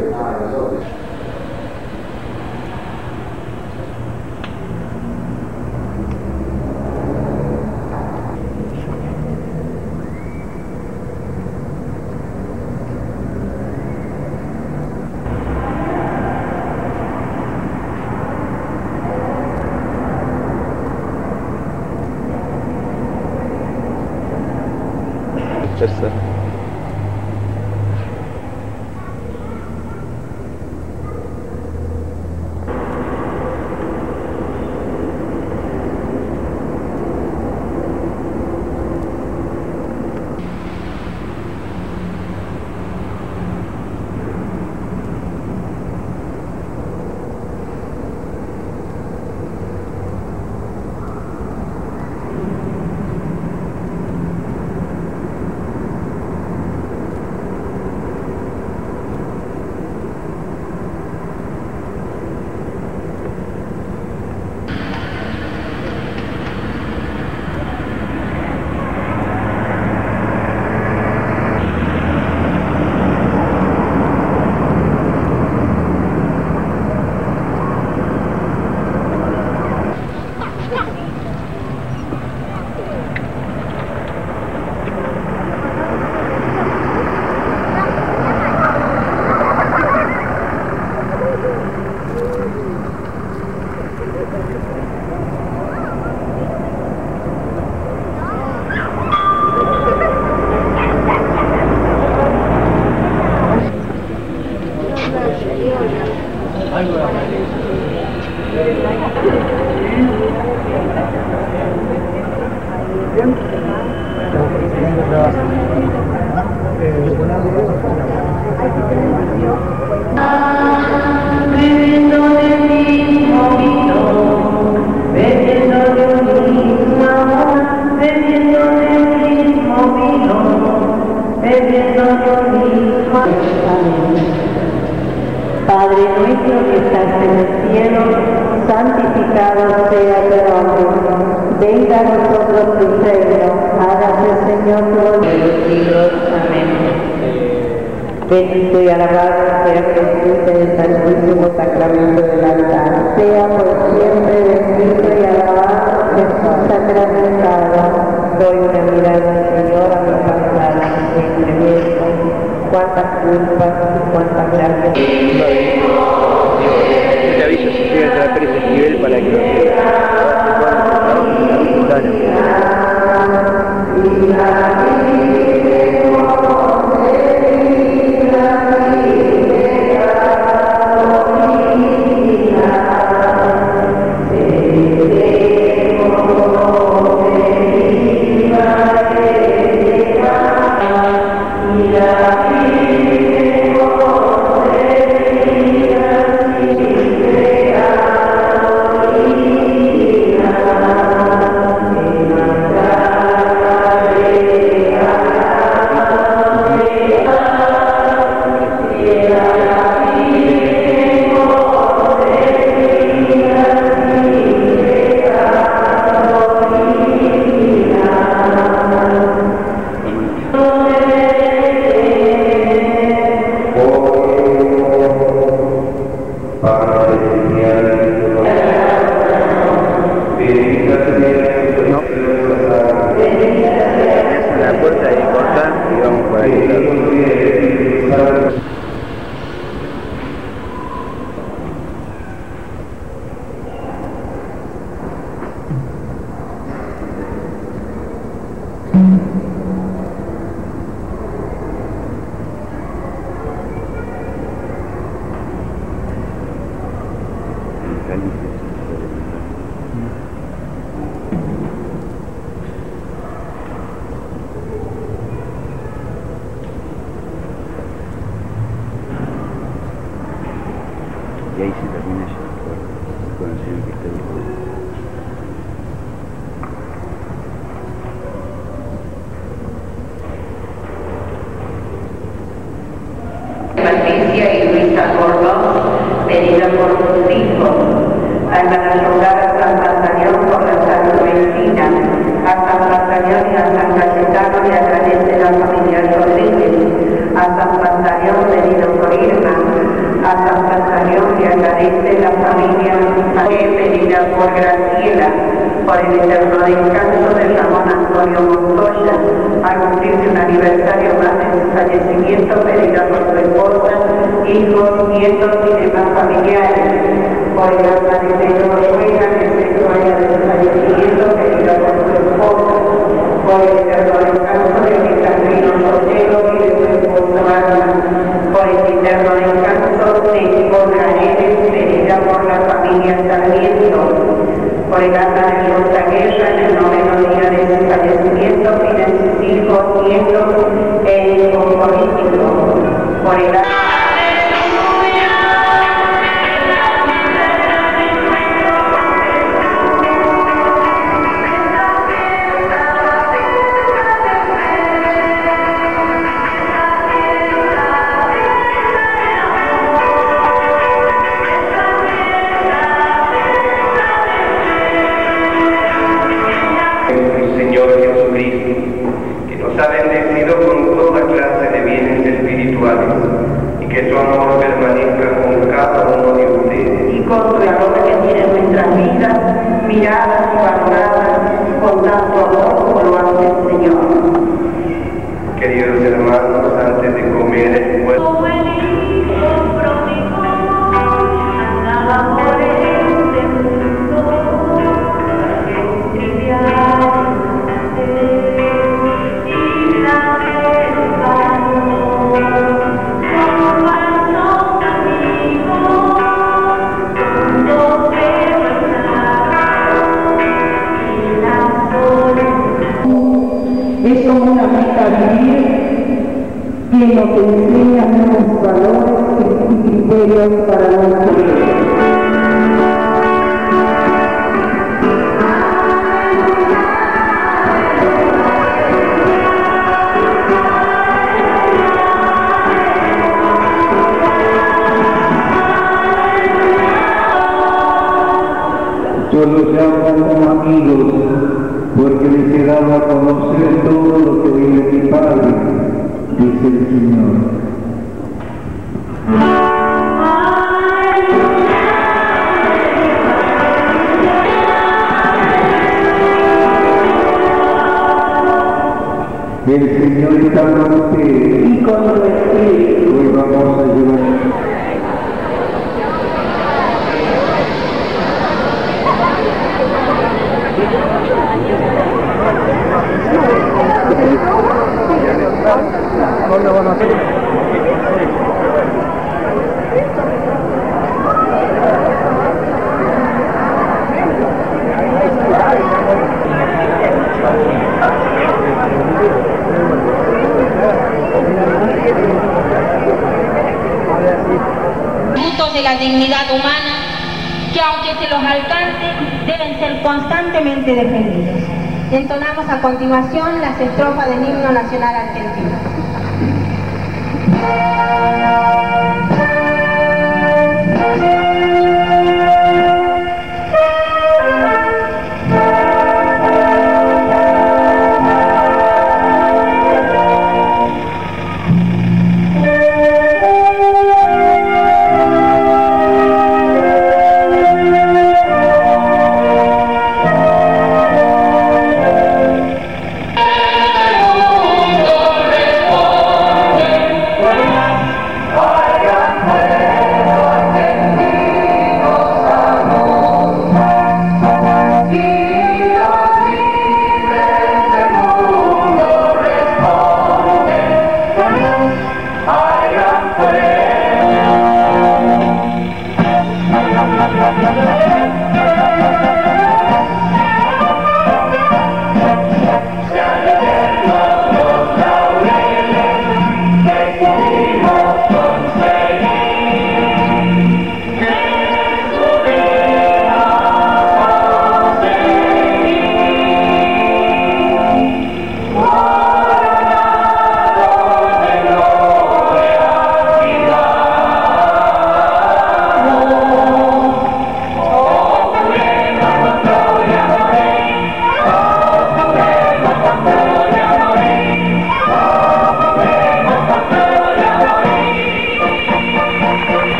A continuación las estrofas del himno nacional argentino.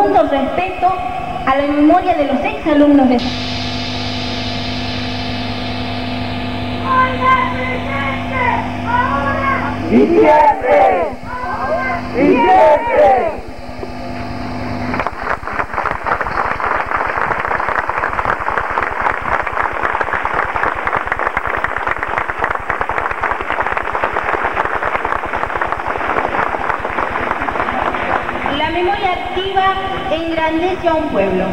Profundo respeto a la memoria de los exalumnos de... Y siempre, y siempre. La memoria activa engrandece a un pueblo,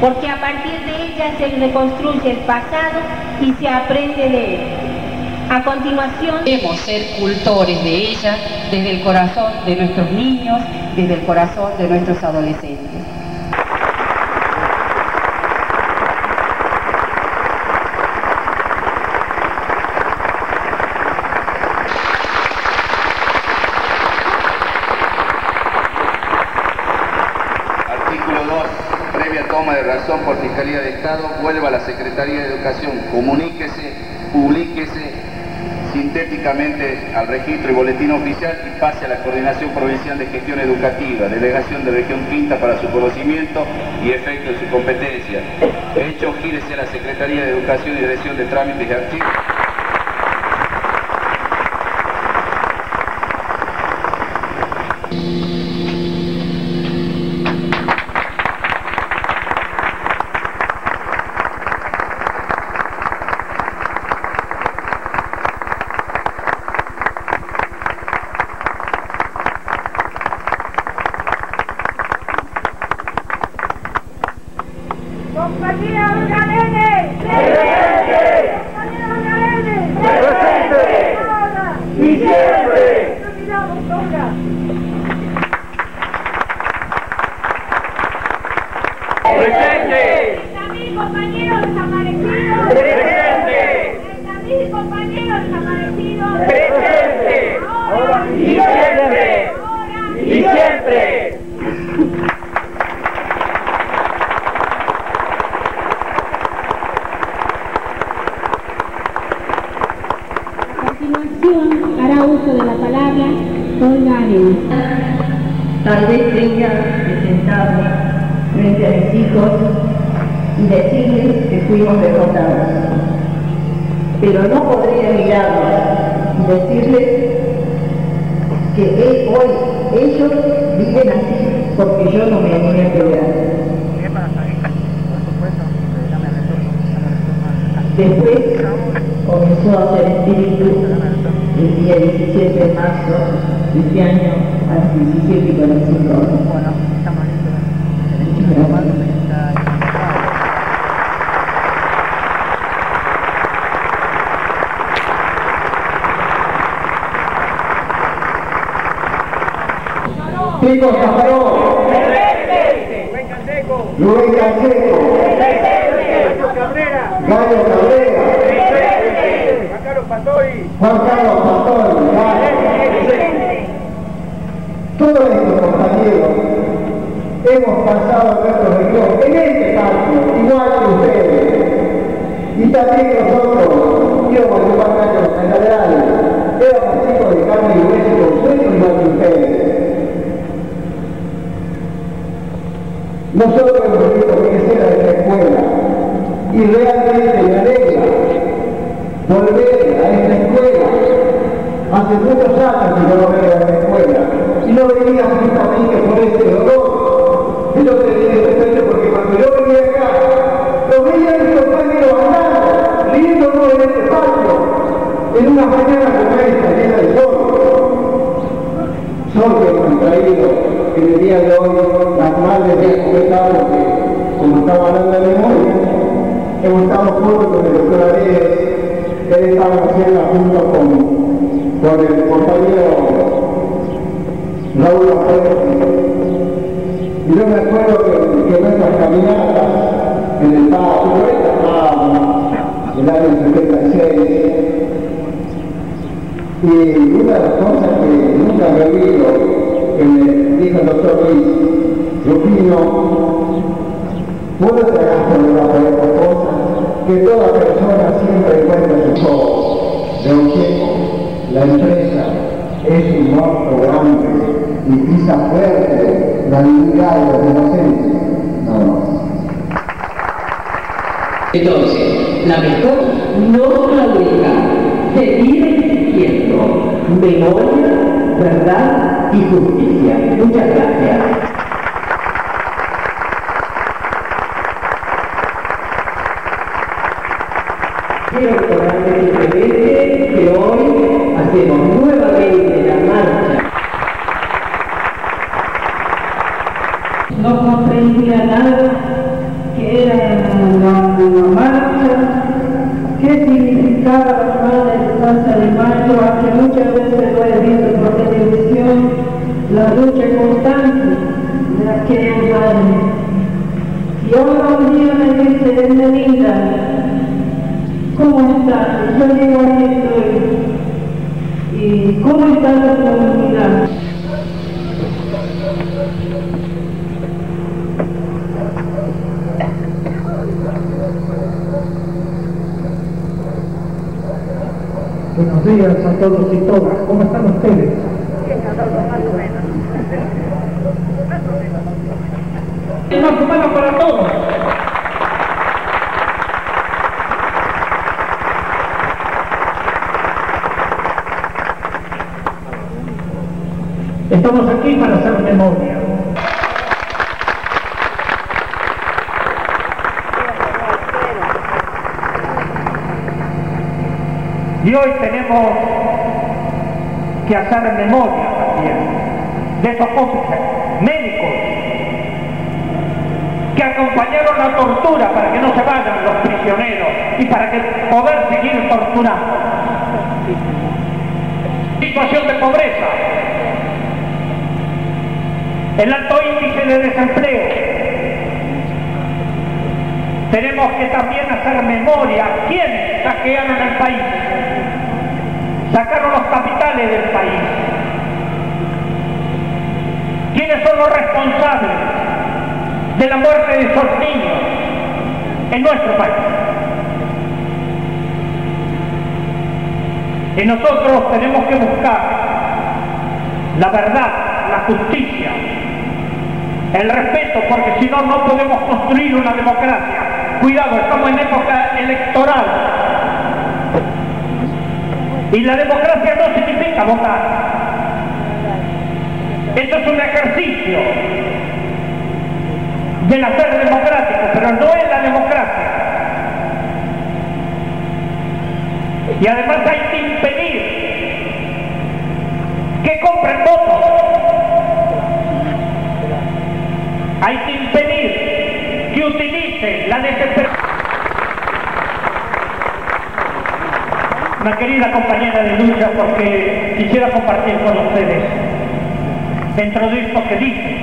porque a partir de ella se reconstruye el pasado y se aprende de él. A continuación, Debemos ser cultores de ella desde el corazón de nuestros niños, desde el corazón de nuestros adolescentes. Artículo 2. Previa toma de razón por Fiscalía de Vuelva a la Secretaría de Educación, comuníquese, publíquese sintéticamente al registro y boletín oficial y pase a la Coordinación Provincial de Gestión Educativa, Delegación de Región Quinta para su conocimiento y efecto de su competencia. Hecho, gírese a la Secretaría de Educación y Dirección de Trámites y Archivos. Maria! El año 76, y una de las cosas que nunca me olvido, que me dijo el doctor Luis, Rufino, puedo tragaste de una estas cosas que toda persona siempre encuentra en su juego, de un tiempo, la empresa, es un monstruo grande y pisa fuerte la dignidad de los inocentes. Nada más. Entonces, la mejor, no la única, seguir exigiendo memoria, verdad y justicia. Muchas gracias. Quiero recordarles simplemente que hoy hacemos nuevamente la marcha. No comprendía nada que era la, la marcha, qué significaba la semana de Plaza de Mayo, aunque muchas veces lo he visto por televisión, la lucha constante de aquellos años. Y ahora un día me dice, Melinda, ¿cómo estás? Y Yo digo, aquí estoy. ¿Y cómo está la comunidad? Buenos días a todos y todas. ¿Cómo están ustedes? Más o menos para todos. Estamos aquí para hacer memoria. Y hoy tenemos que hacer memoria también de esos médicos que acompañaron la tortura para que no se vayan los prisioneros y para que poder seguir torturando. Situación de pobreza, el alto índice de desempleo. Tenemos que también hacer memoria quiénes saquearon el país sacaron los del país. ¿Quiénes son los responsables de la muerte de esos niños en nuestro país? Y nosotros tenemos que buscar la verdad, la justicia, el respeto, porque si no, no podemos construir una democracia. Cuidado, estamos en época electoral. Y la democracia no significa votar. Esto es un ejercicio del hacer democrático, pero no es la democracia. Y además hay que impedir que compren votos. Hay que impedir que utilicen la desesperación. Una querida compañera de lucha porque quisiera compartir con ustedes dentro de esto que dice.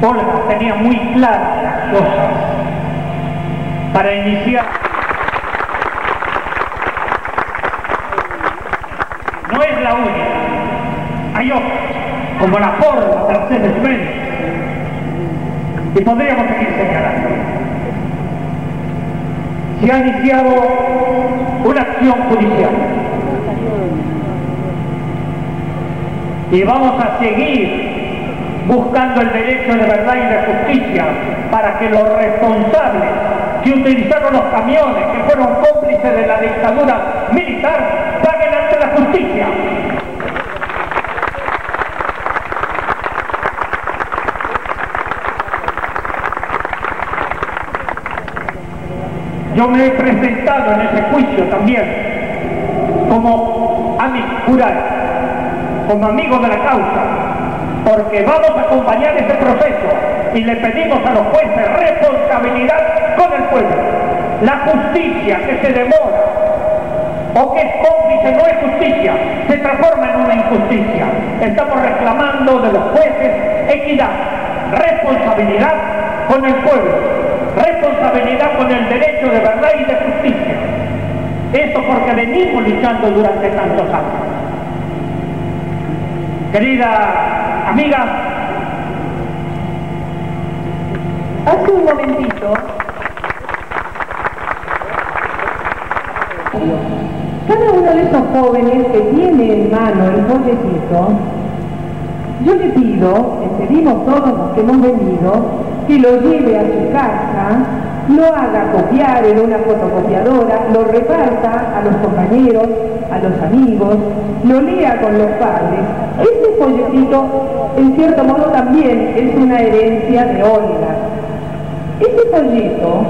Olga tenía muy claras las cosas para iniciar. No es la única, hay otras, como la forma Mercedes Benz, y podríamos seguir señalando se ha iniciado una acción judicial. Y vamos a seguir buscando el derecho de verdad y de justicia para que los responsables que utilizaron los camiones, que fueron cómplices de la dictadura militar, paguen ante la justicia. Yo me he presentado en ese juicio también como amigo como amigo de la causa, porque vamos a acompañar ese proceso y le pedimos a los jueces responsabilidad con el pueblo. La justicia que se demora o que es cómplice no es justicia, se transforma en una injusticia. Estamos reclamando de los jueces equidad, responsabilidad con el pueblo, responsabilidad con el derecho de verdad y de justicia. Esto porque venimos luchando durante tantos años. Querida amiga, Hace un momentito cada uno de esos jóvenes que tiene en mano el folletito, yo le pido, le pedimos todos los que hemos venido, que lo lleve a su casa, lo haga copiar en una fotocopiadora, lo reparta a los compañeros, a los amigos, lo lea con los padres. Este folletito, en cierto modo, también es una herencia de Olga. Este folleto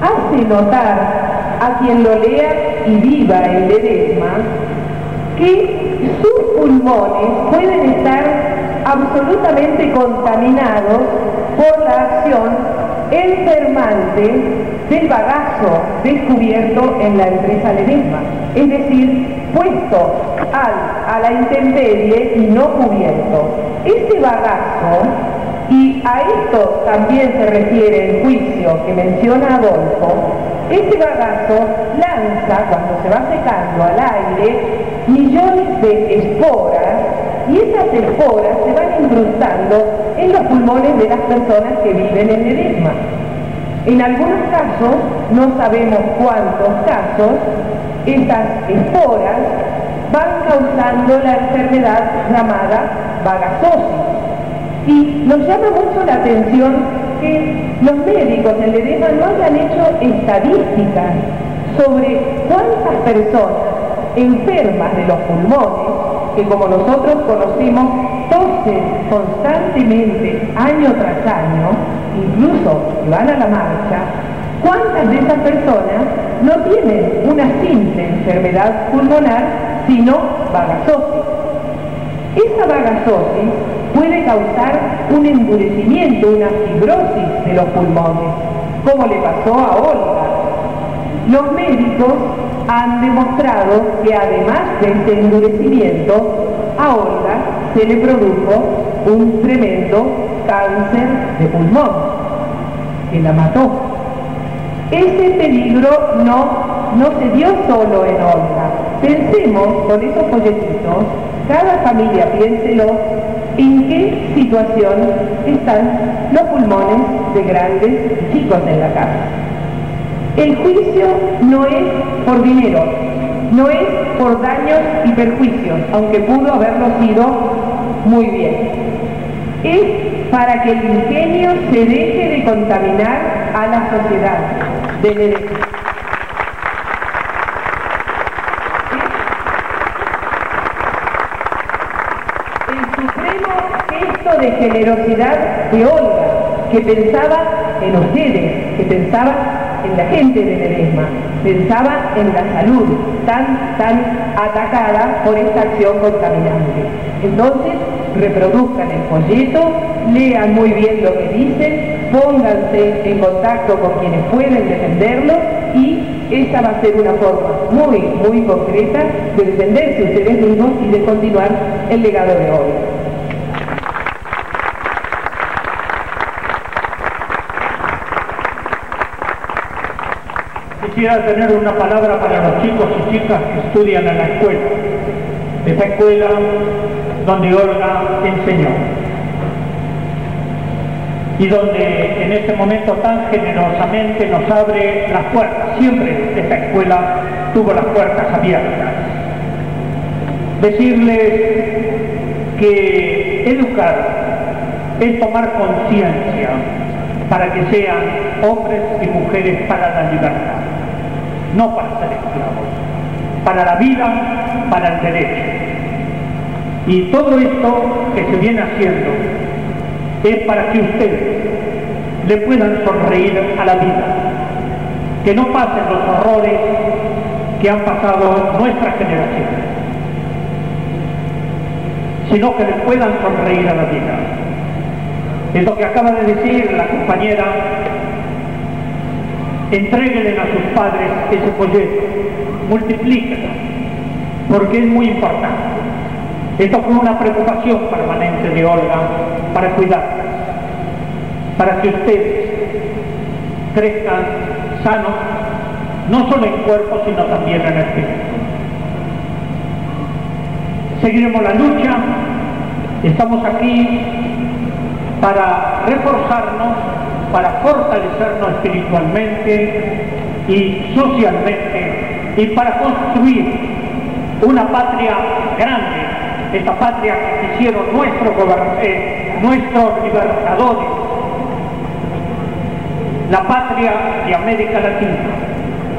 hace notar a quien lo lea y viva en Ledesma que sus pulmones pueden estar absolutamente contaminados por la acción enfermante del bagazo descubierto en la empresa Ledesma, es decir, puesto al, a la intemperie y no cubierto. Este bagazo, y a esto también se refiere el juicio que menciona Adolfo, este bagazo lanza, cuando se va secando al aire, millones de esporas y esas esporas se van incrustando en los pulmones de las personas que viven en Ledesma. En algunos casos, no sabemos cuántos casos, esas esporas van causando la enfermedad llamada bagazosis. Y nos llama mucho la atención que los médicos en Ledesma no hayan hecho estadísticas sobre cuántas personas enfermas de los pulmones, que como nosotros conocemos, tosen constantemente año tras año, incluso van a la marcha, ¿cuántas de esas personas no tienen una simple enfermedad pulmonar, sino bagazosis? Esa bagazosis puede causar un endurecimiento, una fibrosis de los pulmones, como le pasó a Olga. Los médicos han demostrado que además de este endurecimiento, a Olga se le produjo un tremendo cáncer de pulmón, que la mató. Ese peligro no, no se dio solo en Olga. Pensemos con esos folletitos, cada familia piénselo, en qué situación están los pulmones de grandes chicos en la casa. El juicio no es por dinero, no es por daños y perjuicios, aunque pudo haberlo sido muy bien. Es para que el ingenio se deje de contaminar a la sociedad derecho. El supremo gesto de generosidad de Olga, que pensaba en ustedes, que pensaba en la gente de Ledesma, pensaba en la salud tan, tan atacada por esta acción contaminante. Entonces, reproduzcan el folleto, lean muy bien lo que dicen, pónganse en contacto con quienes pueden defenderlo y esta va a ser una forma muy, muy concreta de defenderse ustedes mismos y de continuar el legado de hoy. Quisiera tener una palabra para los chicos y chicas que estudian en la escuela, esa escuela donde Olga enseñó y donde en este momento tan generosamente nos abre las puertas. Siempre esta escuela tuvo las puertas abiertas. Decirles que educar es tomar conciencia para que sean hombres y mujeres para la libertad no para ser esclavos, para la vida, para el derecho. Y todo esto que se viene haciendo es para que ustedes le puedan sonreír a la vida, que no pasen los horrores que han pasado nuestras generaciones, sino que le puedan sonreír a la vida. Es lo que acaba de decir la compañera Entréguenle a sus padres ese folleto, multiplíquenlo, porque es muy importante. Esto fue una preocupación permanente de Olga para cuidarlas, para que ustedes crezcan sanos, no solo en cuerpo, sino también en espíritu. Seguiremos la lucha, estamos aquí para reforzarnos para fortalecernos espiritualmente y socialmente y para construir una patria grande, esta patria que hicieron nuestros, eh, nuestros libertadores, la patria de América Latina,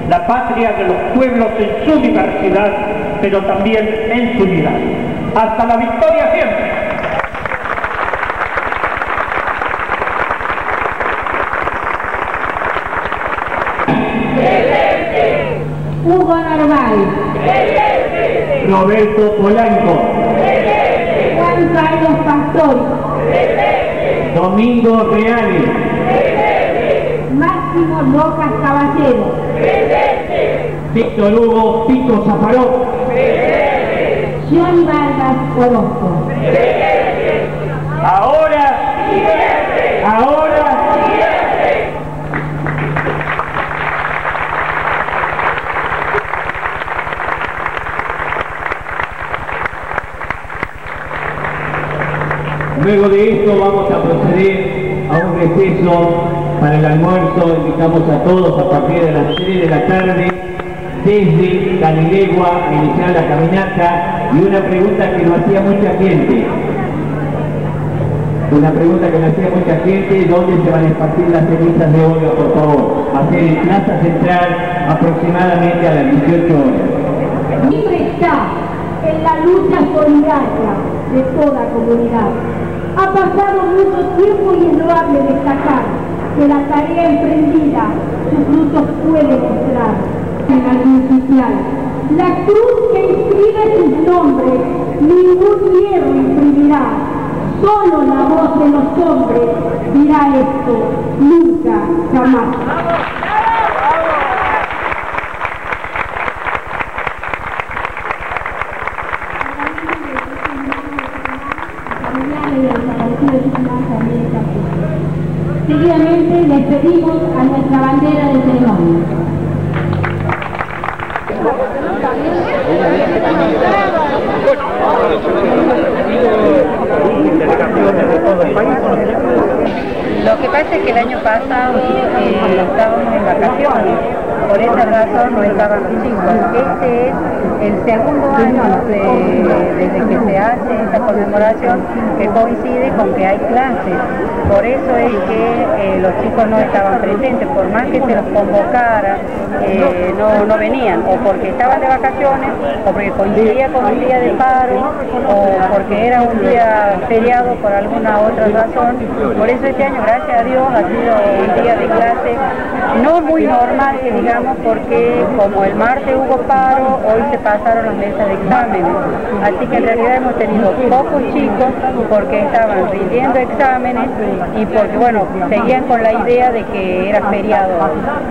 la patria de los pueblos en su diversidad, pero también en su unidad. Hasta la victoria Hugo Narváez. Roberto Polanco. Juan Carlos Pastor. Domingo Reales. Máximo Rojas Caballero. Víctor Hugo Pico Zafaró. Johnny Vargas Orozco. Ahora, ahora, Luego de esto vamos a proceder a un receso para el almuerzo. Invitamos a todos a partir de las 3 de la tarde desde Canilegua a iniciar la caminata y una pregunta que nos hacía mucha gente. Una pregunta que nos hacía mucha gente, ¿dónde se van a esparcir las cenizas de Olga, por favor? Va a ser en Plaza Central aproximadamente a las 18 horas. Libre está en la lucha solidaria de toda comunidad. Ha pasado mucho tiempo y es loable destacar que la tarea emprendida sus frutos puede mostrar en la social. La cruz que inscribe sus nombres ningún hierro imprimirá. Solo la voz de los hombres dirá esto, nunca, jamás. Seguidamente les pedimos a nuestra bandera de ceremonia. Lo que pasa es que el año pasado eh, estábamos en vacaciones, por esa razón no estaban los chicos. Este es el desde que se hace esta conmemoración que coincide con que hay clases. Por eso es que eh, los chicos no estaban presentes, por más que se los convocara, eh, no, no venían, o porque estaban de vacaciones, o porque coincidía con un día de paro, o porque era un día feriado por alguna otra razón. Por eso este año, gracias a Dios, ha sido un día de clase no muy normal, que digamos, porque como el martes hubo paro, hoy se pasaron las mesas de exámenes. Así que en realidad hemos tenido pocos chicos porque estaban rindiendo exámenes y porque, bueno, seguían con la idea de que era feriado.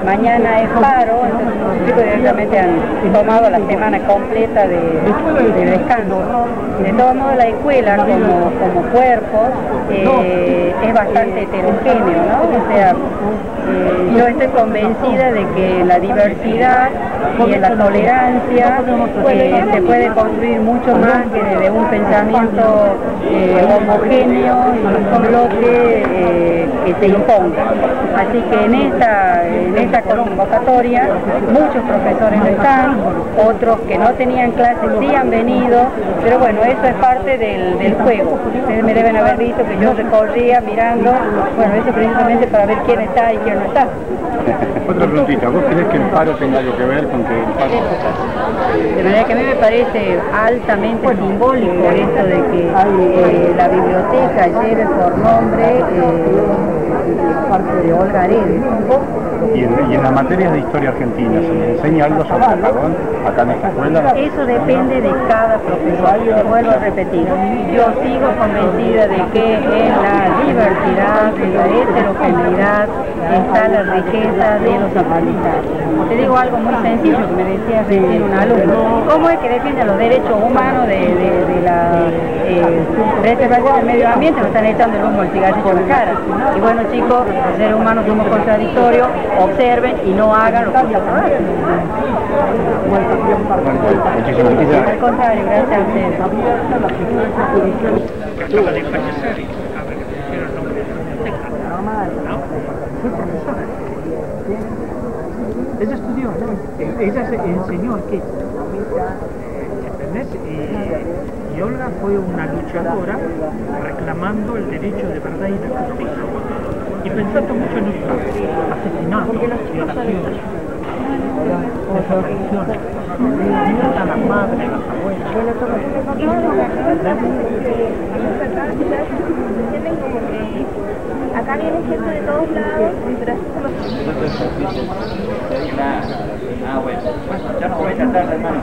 Mañana es paro, entonces los chicos directamente han tomado la semana completa de, de descanso. De todos modos, la escuela como, cuerpo eh, es bastante heterogéneo, ¿no? O sea, yo estoy convencida de que la diversidad y la tolerancia eh, se puede construir mucho más que desde un pensamiento eh, homogéneo y un bloque eh, que se imponga. Así que en esta, en esta convocatoria muchos profesores no están, otros que no tenían clases sí han venido, pero bueno, eso es parte del, del juego. Ustedes me deben haber visto que yo recorría mirando, bueno, eso precisamente para ver quién está y quién está. Otra preguntita, ¿vos crees que el paro tenga algo que ver con que el paro... De manera que a mí me parece altamente simbólico esto de que eh, la biblioteca lleve por nombre eh, parte de Olga Aredes. Y en, y en las materias de historia argentina, ¿se les enseña algo sobre el parón acá en esta escuela? Eso depende de cada profesor, te vuelvo a repetir. Yo sigo convencida de que en la diversidad, en la heterogeneidad, está la riqueza de los aprendizajes. Te digo algo muy sencillo que me decía recién un alumno. ¿Cómo es que defienden los derechos humanos de, de- de la eh, del medio ambiente? Me están echando el humo cigarrillo en la cara. Y bueno chicos, los seres humanos somos contradictorios, observen y no hagan lo que. Muchísimas gracias. Al contrario, a ustedes. el. Ella estudió, ¿no? Eh, Ella se enseñó aquí. ¿Entendés? Y, y Olga fue una luchadora reclamando el derecho de verdad y de justicia. Y pensando mucho en los asesinatos, violaciones, desapariciones. Hasta las madres, las Acá viene gente de todos lados, Ah, bueno. Ya no voy a cantar, hermano.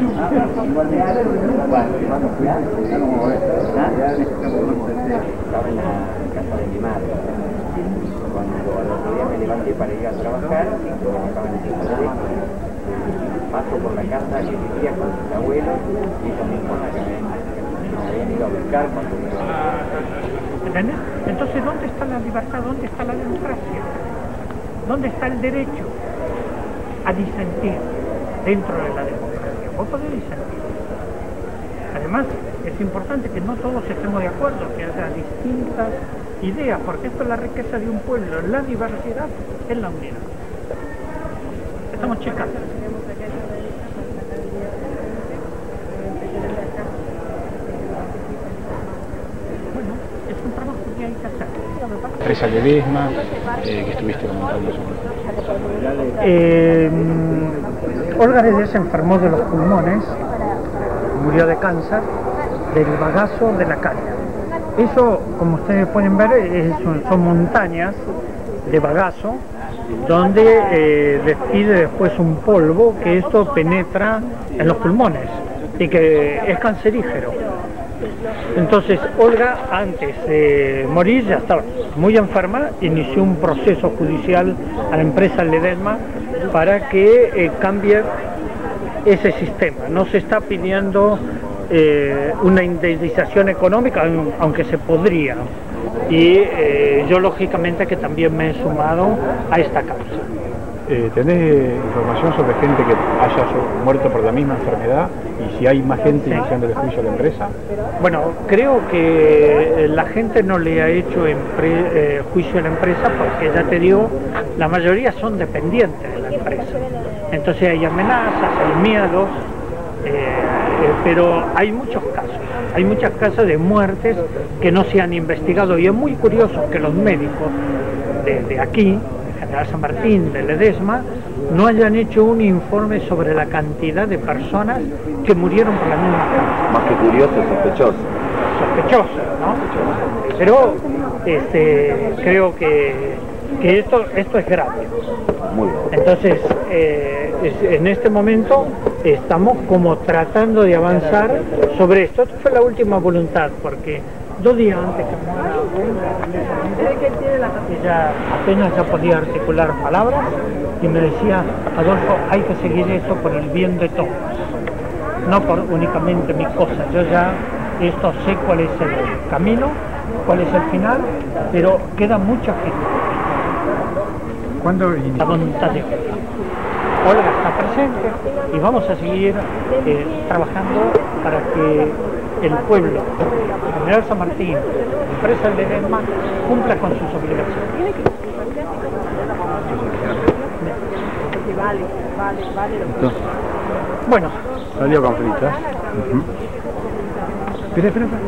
Estaba en la casa de mi madre. Cuando al otro día me levanté para ir a trabajar, trabajaba en el Paso por la casa que vivía con mis abuelos y con mi hermana que me, me habían ido a buscar cuando me ¿Entendés? Entonces, ¿dónde está la libertad? ¿Dónde está la democracia? ¿Dónde está el derecho a disentir dentro de la democracia? Vos podés disentir. Además, es importante que no todos estemos de acuerdo, que haya distintas ideas, porque esto es la riqueza de un pueblo. La diversidad es la unidad. Estamos checando. Bueno, es un trabajo que hay que hacer. Ledesma, eh, que estuviste comentando sobre. Eh, Olga Ledesma se enfermó de los pulmones, murió de cáncer, del bagazo de la caña. Eso, como ustedes pueden ver, son, montañas de bagazo donde eh, despide después un polvo que esto penetra en los pulmones y que es cancerígeno. Entonces, Olga, antes de morir, ya estaba muy enferma, inició un proceso judicial a la empresa Ledesma para que eh, cambie ese sistema. No se está pidiendo eh, una indemnización económica, aun- aunque se podría. Y eh, yo, lógicamente, que también me he sumado a esta causa. Eh, ¿Tenés información sobre gente que haya muerto por la misma enfermedad y si hay más gente iniciando el juicio a la empresa? Bueno, creo que eh, la gente no le ha hecho eh, juicio a la empresa porque ya te digo, la mayoría son dependientes de la Entonces hay amenazas, hay miedos, eh, eh, pero hay muchos casos, hay muchos casos de muertes que no se han investigado y es muy curioso que los médicos de, de aquí, de General San Martín, de Ledesma, no hayan hecho un informe sobre la cantidad de personas que murieron por la misma causa Más que curioso, sospechoso. sospechoso, ¿no? Pero este, creo que, que esto, esto es grave. Muy bien. Entonces, eh, es- en este momento estamos como tratando de avanzar sobre esto. Esto fue la última voluntad, porque dos días antes que muera, ella apenas ya podía articular palabras y me decía, Adolfo, hay que seguir esto por el bien de todos, no por únicamente mi cosa. Yo ya esto sé cuál es el camino, cuál es el final, pero queda mucha gente. ¿Cuándo La voluntad de Olga. Olga está presente y vamos a seguir eh, trabajando para que el pueblo, General San Martín, la empresa de Ledesma, cumpla con sus obligaciones. Vale, vale, vale. Entonces, Bueno, salió con fritas. Ujú. Espera, espera, espera.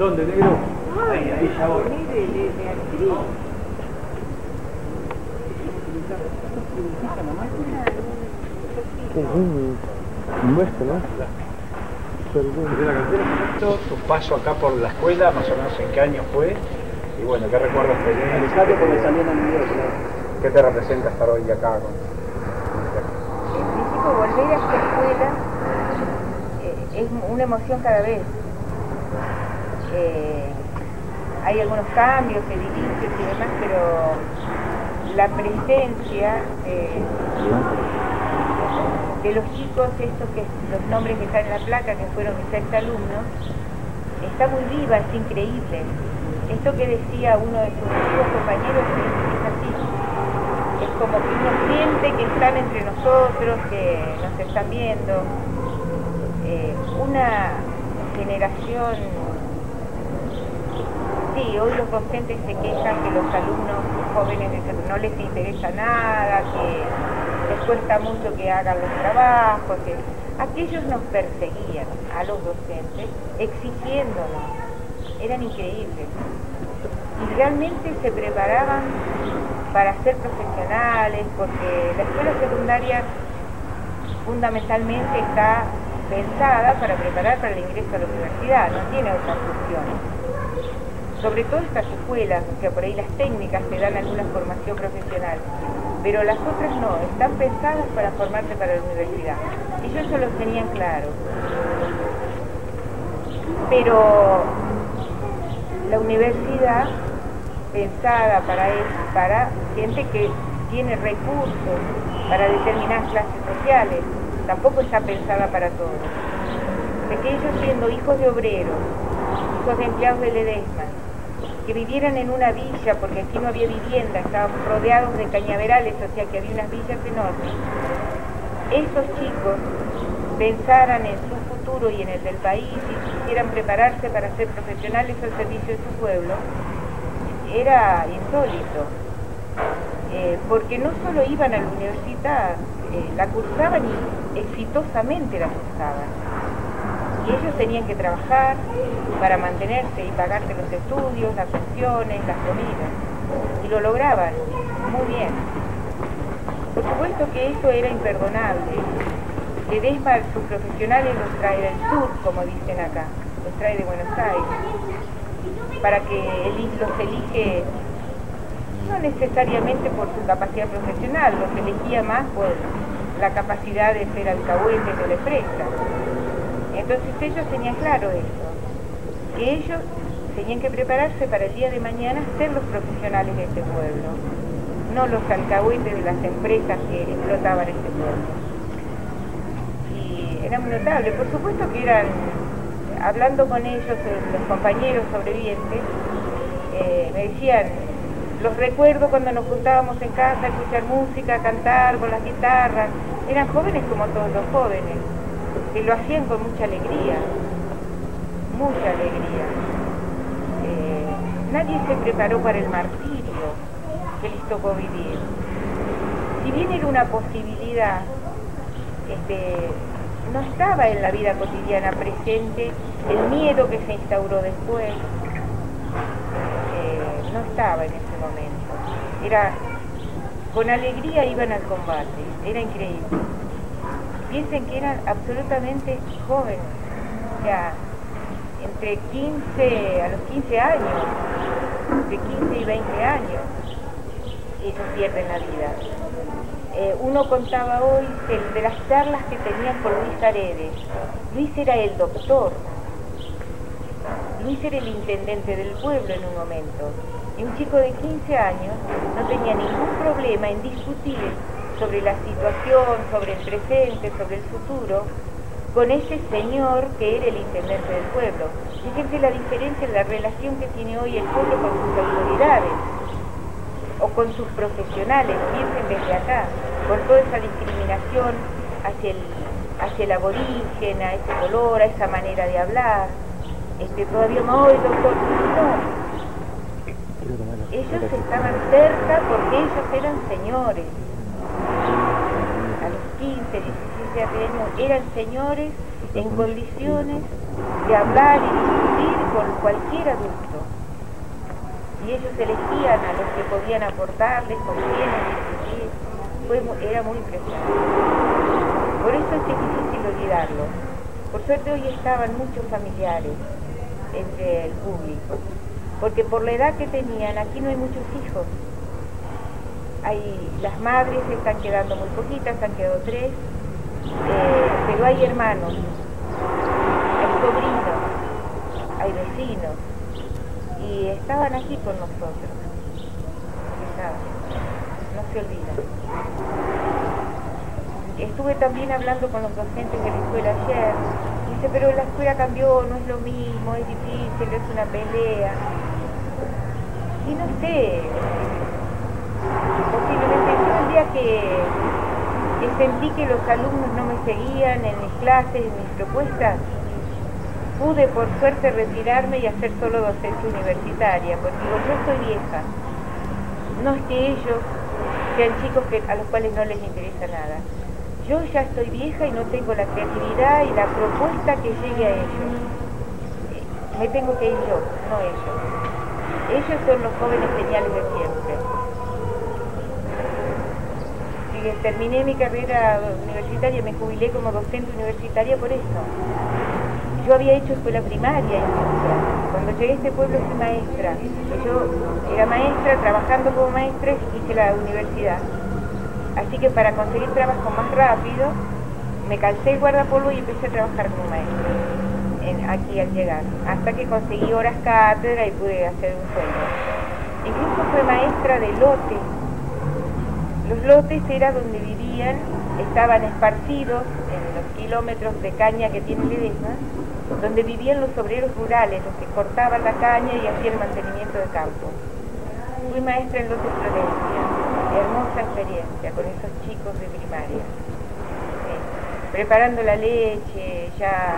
¿Dónde, negro? Ahí, ahí ya voy. Tu paso acá por la escuela, más o menos en qué año fue, y bueno, ¿qué recuerdos tenés? ¿Qué te representa estar hoy acá? Con... En principio volver a esta escuela eh, es una emoción cada vez. Eh, hay algunos cambios, edificios y demás, pero la presencia de, de los chicos, estos que los nombres que están en la placa, que fueron mis ex alumnos, está muy viva, es increíble. Esto que decía uno de sus antiguos compañeros es, es así. Es como que uno siente que están entre nosotros, que nos están viendo. Eh, una generación, sí, hoy los docentes se quejan que los alumnos jóvenes no les interesa nada, que les cuesta mucho que hagan los trabajos, que aquellos nos perseguían a los docentes exigiéndonos, eran increíbles. Y realmente se preparaban para ser profesionales, porque la escuela secundaria fundamentalmente está pensada para preparar para el ingreso a la universidad, no tiene otras funciones. Sobre todo estas escuelas, que por ahí las técnicas te dan alguna formación profesional, pero las otras no, están pensadas para formarte para la universidad. Yo eso lo tenían claro. Pero la universidad pensada para, para gente que tiene recursos para determinadas clases sociales, tampoco está pensada para todos. De que ellos siendo hijos de obreros, hijos de empleados del Edesma, que vivieran en una villa, porque aquí no había vivienda, estaban rodeados de cañaverales, o sea que había unas villas enormes, esos chicos pensaran en su futuro y en el del país y quisieran prepararse para ser profesionales al servicio de su pueblo, era insólito. Eh, porque no solo iban a la universidad, eh, la cursaban y exitosamente la cursaban. Ellos tenían que trabajar para mantenerse y pagarse los estudios, las pensiones, las comidas. Y lo lograban muy bien. Por supuesto que eso era imperdonable. Ledesma, sus profesionales los trae del sur, como dicen acá, los trae de Buenos Aires, para que los elige no necesariamente por su capacidad profesional, los elegía más por la capacidad de ser alcahuetes de la empresa. Entonces ellos tenían claro eso, que ellos tenían que prepararse para el día de mañana ser los profesionales de este pueblo, no los alcahuetes de las empresas que explotaban este pueblo. Y era muy notable, por supuesto que eran, hablando con ellos, los compañeros sobrevivientes, eh, me decían, los recuerdo cuando nos juntábamos en casa a escuchar música, a cantar con las guitarras. Eran jóvenes como todos los jóvenes, que lo hacían con mucha alegría, mucha alegría. Eh, nadie se preparó para el martirio que les tocó vivir. Si bien era una posibilidad, este, no estaba en la vida cotidiana presente el miedo que se instauró después, eh, no estaba en ese momento. Era, con alegría iban al combate, era increíble. Piensen que eran absolutamente jóvenes, o sea, entre 15, a los 15 años, de 15 y 20 años, ellos pierden la vida. Eh, uno contaba hoy de, de las charlas que tenían con Luis Aredes. Luis era el doctor, Luis era el intendente del pueblo en un momento. Y un chico de 15 años no tenía ningún problema en discutir sobre la situación, sobre el presente, sobre el futuro, con ese señor que era el intendente del pueblo. Fíjense la diferencia en la relación que tiene hoy el pueblo con sus autoridades o con sus profesionales, piensen desde acá, con toda esa discriminación hacia el, hacia el aborigen, a ese color, a esa manera de hablar. Este, todavía no, el doctor, no. Ellos estaban cerca porque ellos eran señores. A los 15, 17 años eran señores en condiciones de hablar y discutir con cualquier adulto. Y ellos elegían a los que podían aportarles, con quienes discutir. Era muy impresionante. Por eso es difícil olvidarlo. Por suerte hoy estaban muchos familiares entre el público, porque por la edad que tenían, aquí no hay muchos hijos. Hay, las madres están quedando muy poquitas, han quedado tres, Eh, pero hay hermanos, hay sobrinos, hay vecinos, y estaban aquí con nosotros. No se olvida. Estuve también hablando con los docentes de la escuela ayer. Dice, pero la escuela cambió, no es lo mismo, es difícil, es una pelea. Y no sé, posiblemente yo el día que, sentí que los alumnos no me seguían en mis clases, en mis propuestas, pude por suerte retirarme y hacer solo docencia universitaria, porque digo, yo estoy vieja. No es que ellos sean chicos que, a los cuales no les interesa nada. Yo ya estoy vieja y no tengo la creatividad y la propuesta que llegue a ellos. Me tengo que ir yo, no ellos. Ellos son los jóvenes geniales de siempre. Y terminé mi carrera universitaria, me jubilé como docente universitaria por eso. Yo había hecho escuela primaria incluso. Cuando llegué a este pueblo fui maestra. Yo era maestra, trabajando como maestra, hice la universidad. Así que para conseguir trabajo más rápido, me calcé el guardapolvo y empecé a trabajar como maestra aquí al llegar. Hasta que conseguí horas cátedra y pude hacer un sueldo. Incluso fue maestra de lotes. Los lotes era donde vivían, estaban esparcidos en los kilómetros de caña que tiene Ledesma, donde vivían los obreros rurales, los que cortaban la caña y hacían mantenimiento de campo. Fui maestra en Lotes Florencia, hermosa experiencia con esos chicos de primaria. Preparando la leche, ya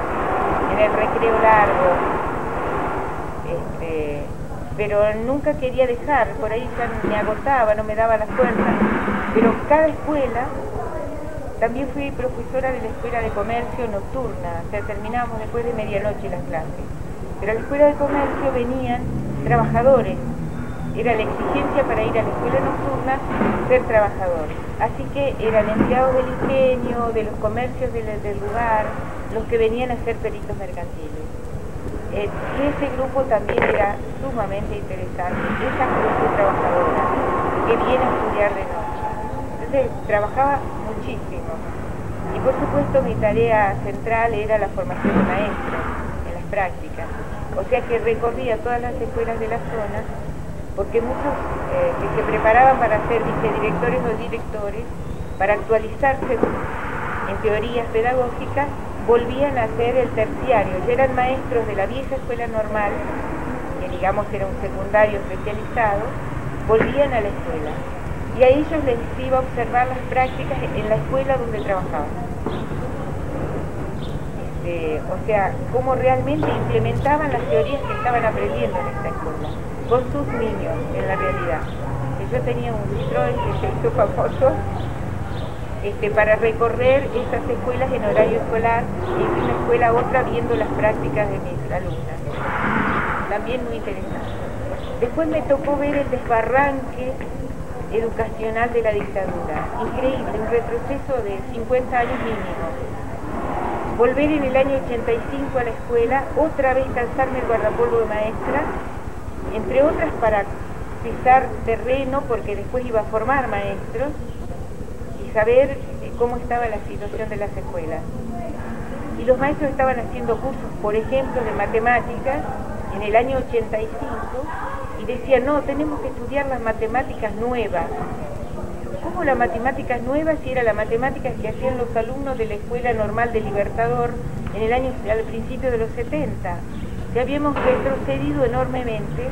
en el recreo largo. Este, pero nunca quería dejar, por ahí ya me agotaba, no me daba la fuerza. Pero cada escuela, también fui profesora de la escuela de comercio nocturna, o sea, terminábamos después de medianoche las clases. Pero a la escuela de comercio venían trabajadores, era la exigencia para ir a la escuela nocturna ser trabajador. Así que eran empleados del ingenio, de los comercios del, lugar, los que venían a ser peritos mercantiles. Eh, y ese grupo también era sumamente interesante, esa gente trabajadora que viene a estudiar de noche. Trabajaba muchísimo. Y por supuesto mi tarea central era la formación de maestros en las prácticas. O sea que recorría todas las escuelas de la zona porque muchos eh, que se preparaban para ser vicedirectores o directores, para actualizarse en teorías pedagógicas, volvían a hacer el terciario, ya eran maestros de la vieja escuela normal, que digamos era un secundario especializado, volvían a la escuela. Y a ellos les iba a observar las prácticas en la escuela donde trabajaban. Este, o sea, cómo realmente implementaban las teorías que estaban aprendiendo en esta escuela con sus niños en la realidad. Yo tenía un Citroën que se hizo famoso este, para recorrer esas escuelas en horario escolar y de una escuela a otra viendo las prácticas de mis alumnas. También muy interesante. Después me tocó ver el desbarranque educacional de la dictadura. Increíble, un retroceso de 50 años mínimo. Volver en el año 85 a la escuela, otra vez calzarme el guardapolvo de maestra entre otras para pisar terreno porque después iba a formar maestros y saber eh, cómo estaba la situación de las escuelas. Y los maestros estaban haciendo cursos, por ejemplo, de matemáticas en el año 85 y decían, no, tenemos que estudiar las matemáticas nuevas. ¿Cómo la matemática nueva si era la matemática que hacían los alumnos de la Escuela Normal de Libertador en el año, al principio de los 70? que habíamos retrocedido enormemente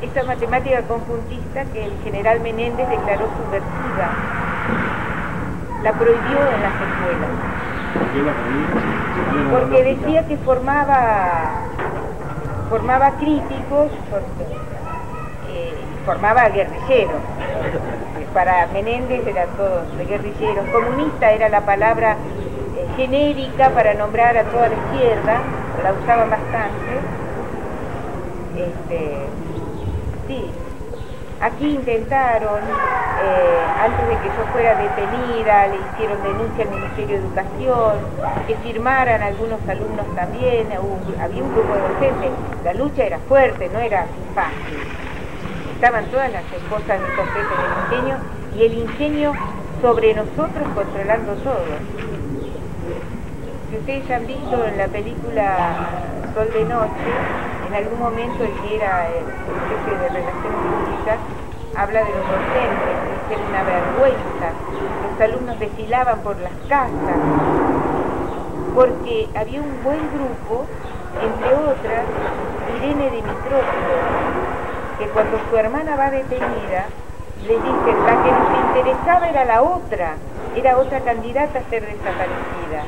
esta matemática conjuntista que el general Menéndez declaró subversiva. La prohibió en las escuelas. Porque decía que formaba, formaba críticos, porque, formaba guerrilleros. Para Menéndez eran todos guerrilleros. Comunista era la palabra eh, genérica para nombrar a toda la izquierda, la usaban bastante. Este, sí, aquí intentaron, eh, antes de que yo fuera detenida, le hicieron denuncia al Ministerio de Educación, que firmaran algunos alumnos también, había un grupo de docentes, la lucha era fuerte, no era fácil. Estaban todas las esposas de mis jefes del ingenio y el ingenio sobre nosotros controlando todo. si ustedes han visto en la película Sol de Noche, en algún momento el que era el jefe de relaciones públicas habla de los docentes, dice era una vergüenza. Los alumnos desfilaban por las casas, porque había un buen grupo, entre otras, Irene Dimitrovsky, que cuando su hermana va detenida, le dice, la que nos interesaba era la otra, era otra candidata a ser desaparecida.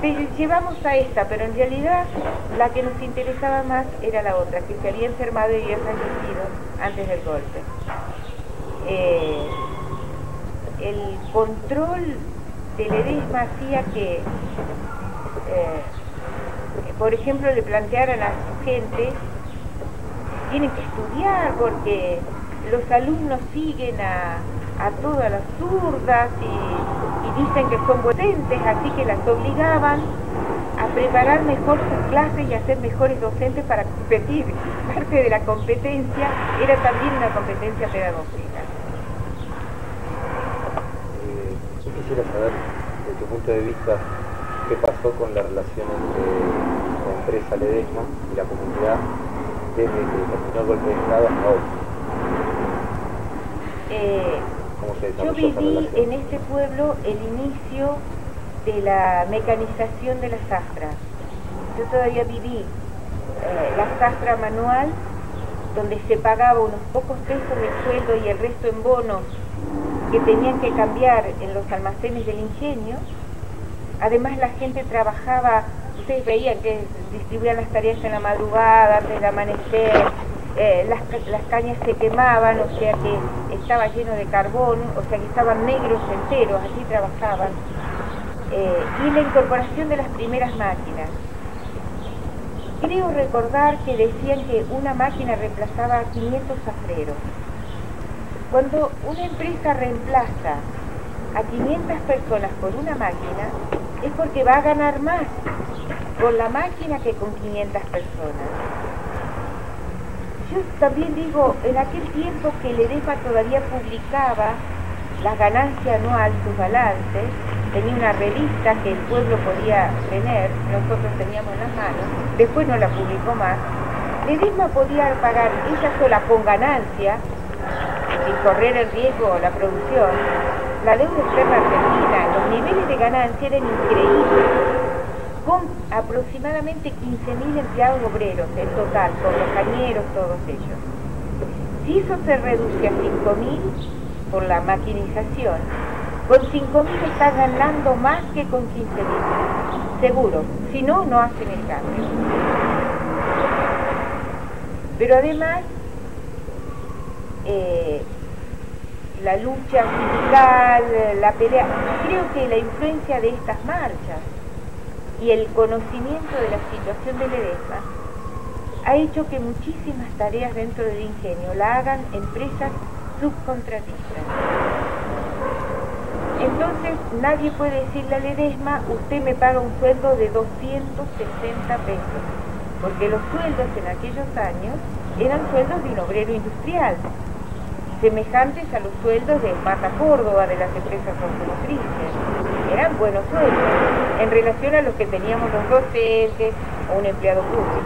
Te llevamos a esta, pero en realidad la que nos interesaba más era la otra, que se había enfermado y había fallecido antes del golpe. Eh, el control del edesma hacía que, eh, por ejemplo, le plantearan a su gente, tienen que estudiar porque los alumnos siguen a, a todas las zurdas y, y dicen que son docentes, así que las obligaban a preparar mejor sus clases y a ser mejores docentes para competir. Parte de la competencia era también una competencia pedagógica. Eh, yo quisiera saber, desde tu punto de vista, qué pasó con la relación entre la empresa Ledesma y la comunidad desde que terminó el golpe de Estado hasta hoy. Eh, ¿Cómo se yo viví en este pueblo el inicio de la mecanización de la sastra. Yo todavía viví eh, la sastra manual, donde se pagaba unos pocos pesos de sueldo y el resto en bonos que tenían que cambiar en los almacenes del ingenio. Además la gente trabajaba, ustedes veían que distribuían las tareas en la madrugada, antes del amanecer, eh, las, las cañas se quemaban, o sea que estaba lleno de carbón, o sea que estaban negros enteros, así trabajaban. Eh, y la incorporación de las primeras máquinas. Creo recordar que decían que una máquina reemplazaba a 500 zafreros. Cuando una empresa reemplaza a 500 personas por una máquina, es porque va a ganar más con la máquina que con 500 personas. Yo también digo, en aquel tiempo que el EDEFA todavía publicaba la ganancia anual, sus balances, tenía una revista que el pueblo podía tener, nosotros teníamos en las manos, después no la publicó más. Ledesma podía pagar ella sola con ganancia, sin correr el riesgo la producción, la deuda externa argentina, los niveles de ganancia eran increíbles, con aproximadamente 15.000 empleados obreros en total, con los cañeros, todos ellos. Si eso se reduce a 5.000 por la maquinización, con 5.000 están ganando más que con 15.000, seguro, si no, no hacen el cambio. Pero además, eh, la lucha sindical, la pelea, creo que la influencia de estas marchas y el conocimiento de la situación del EDESMA ha hecho que muchísimas tareas dentro del ingenio la hagan empresas subcontratistas. Entonces nadie puede decirle al EDESMA, usted me paga un sueldo de 260 pesos, porque los sueldos en aquellos años eran sueldos de un obrero industrial, semejantes a los sueldos de Mata Córdoba, de las empresas automotrices. Eran buenos sueldos en relación a los que teníamos los docentes o un empleado público.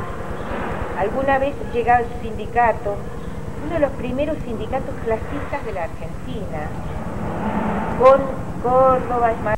Alguna vez llegaba el sindicato, uno de los primeros sindicatos clasistas de la Argentina, con Córdoba,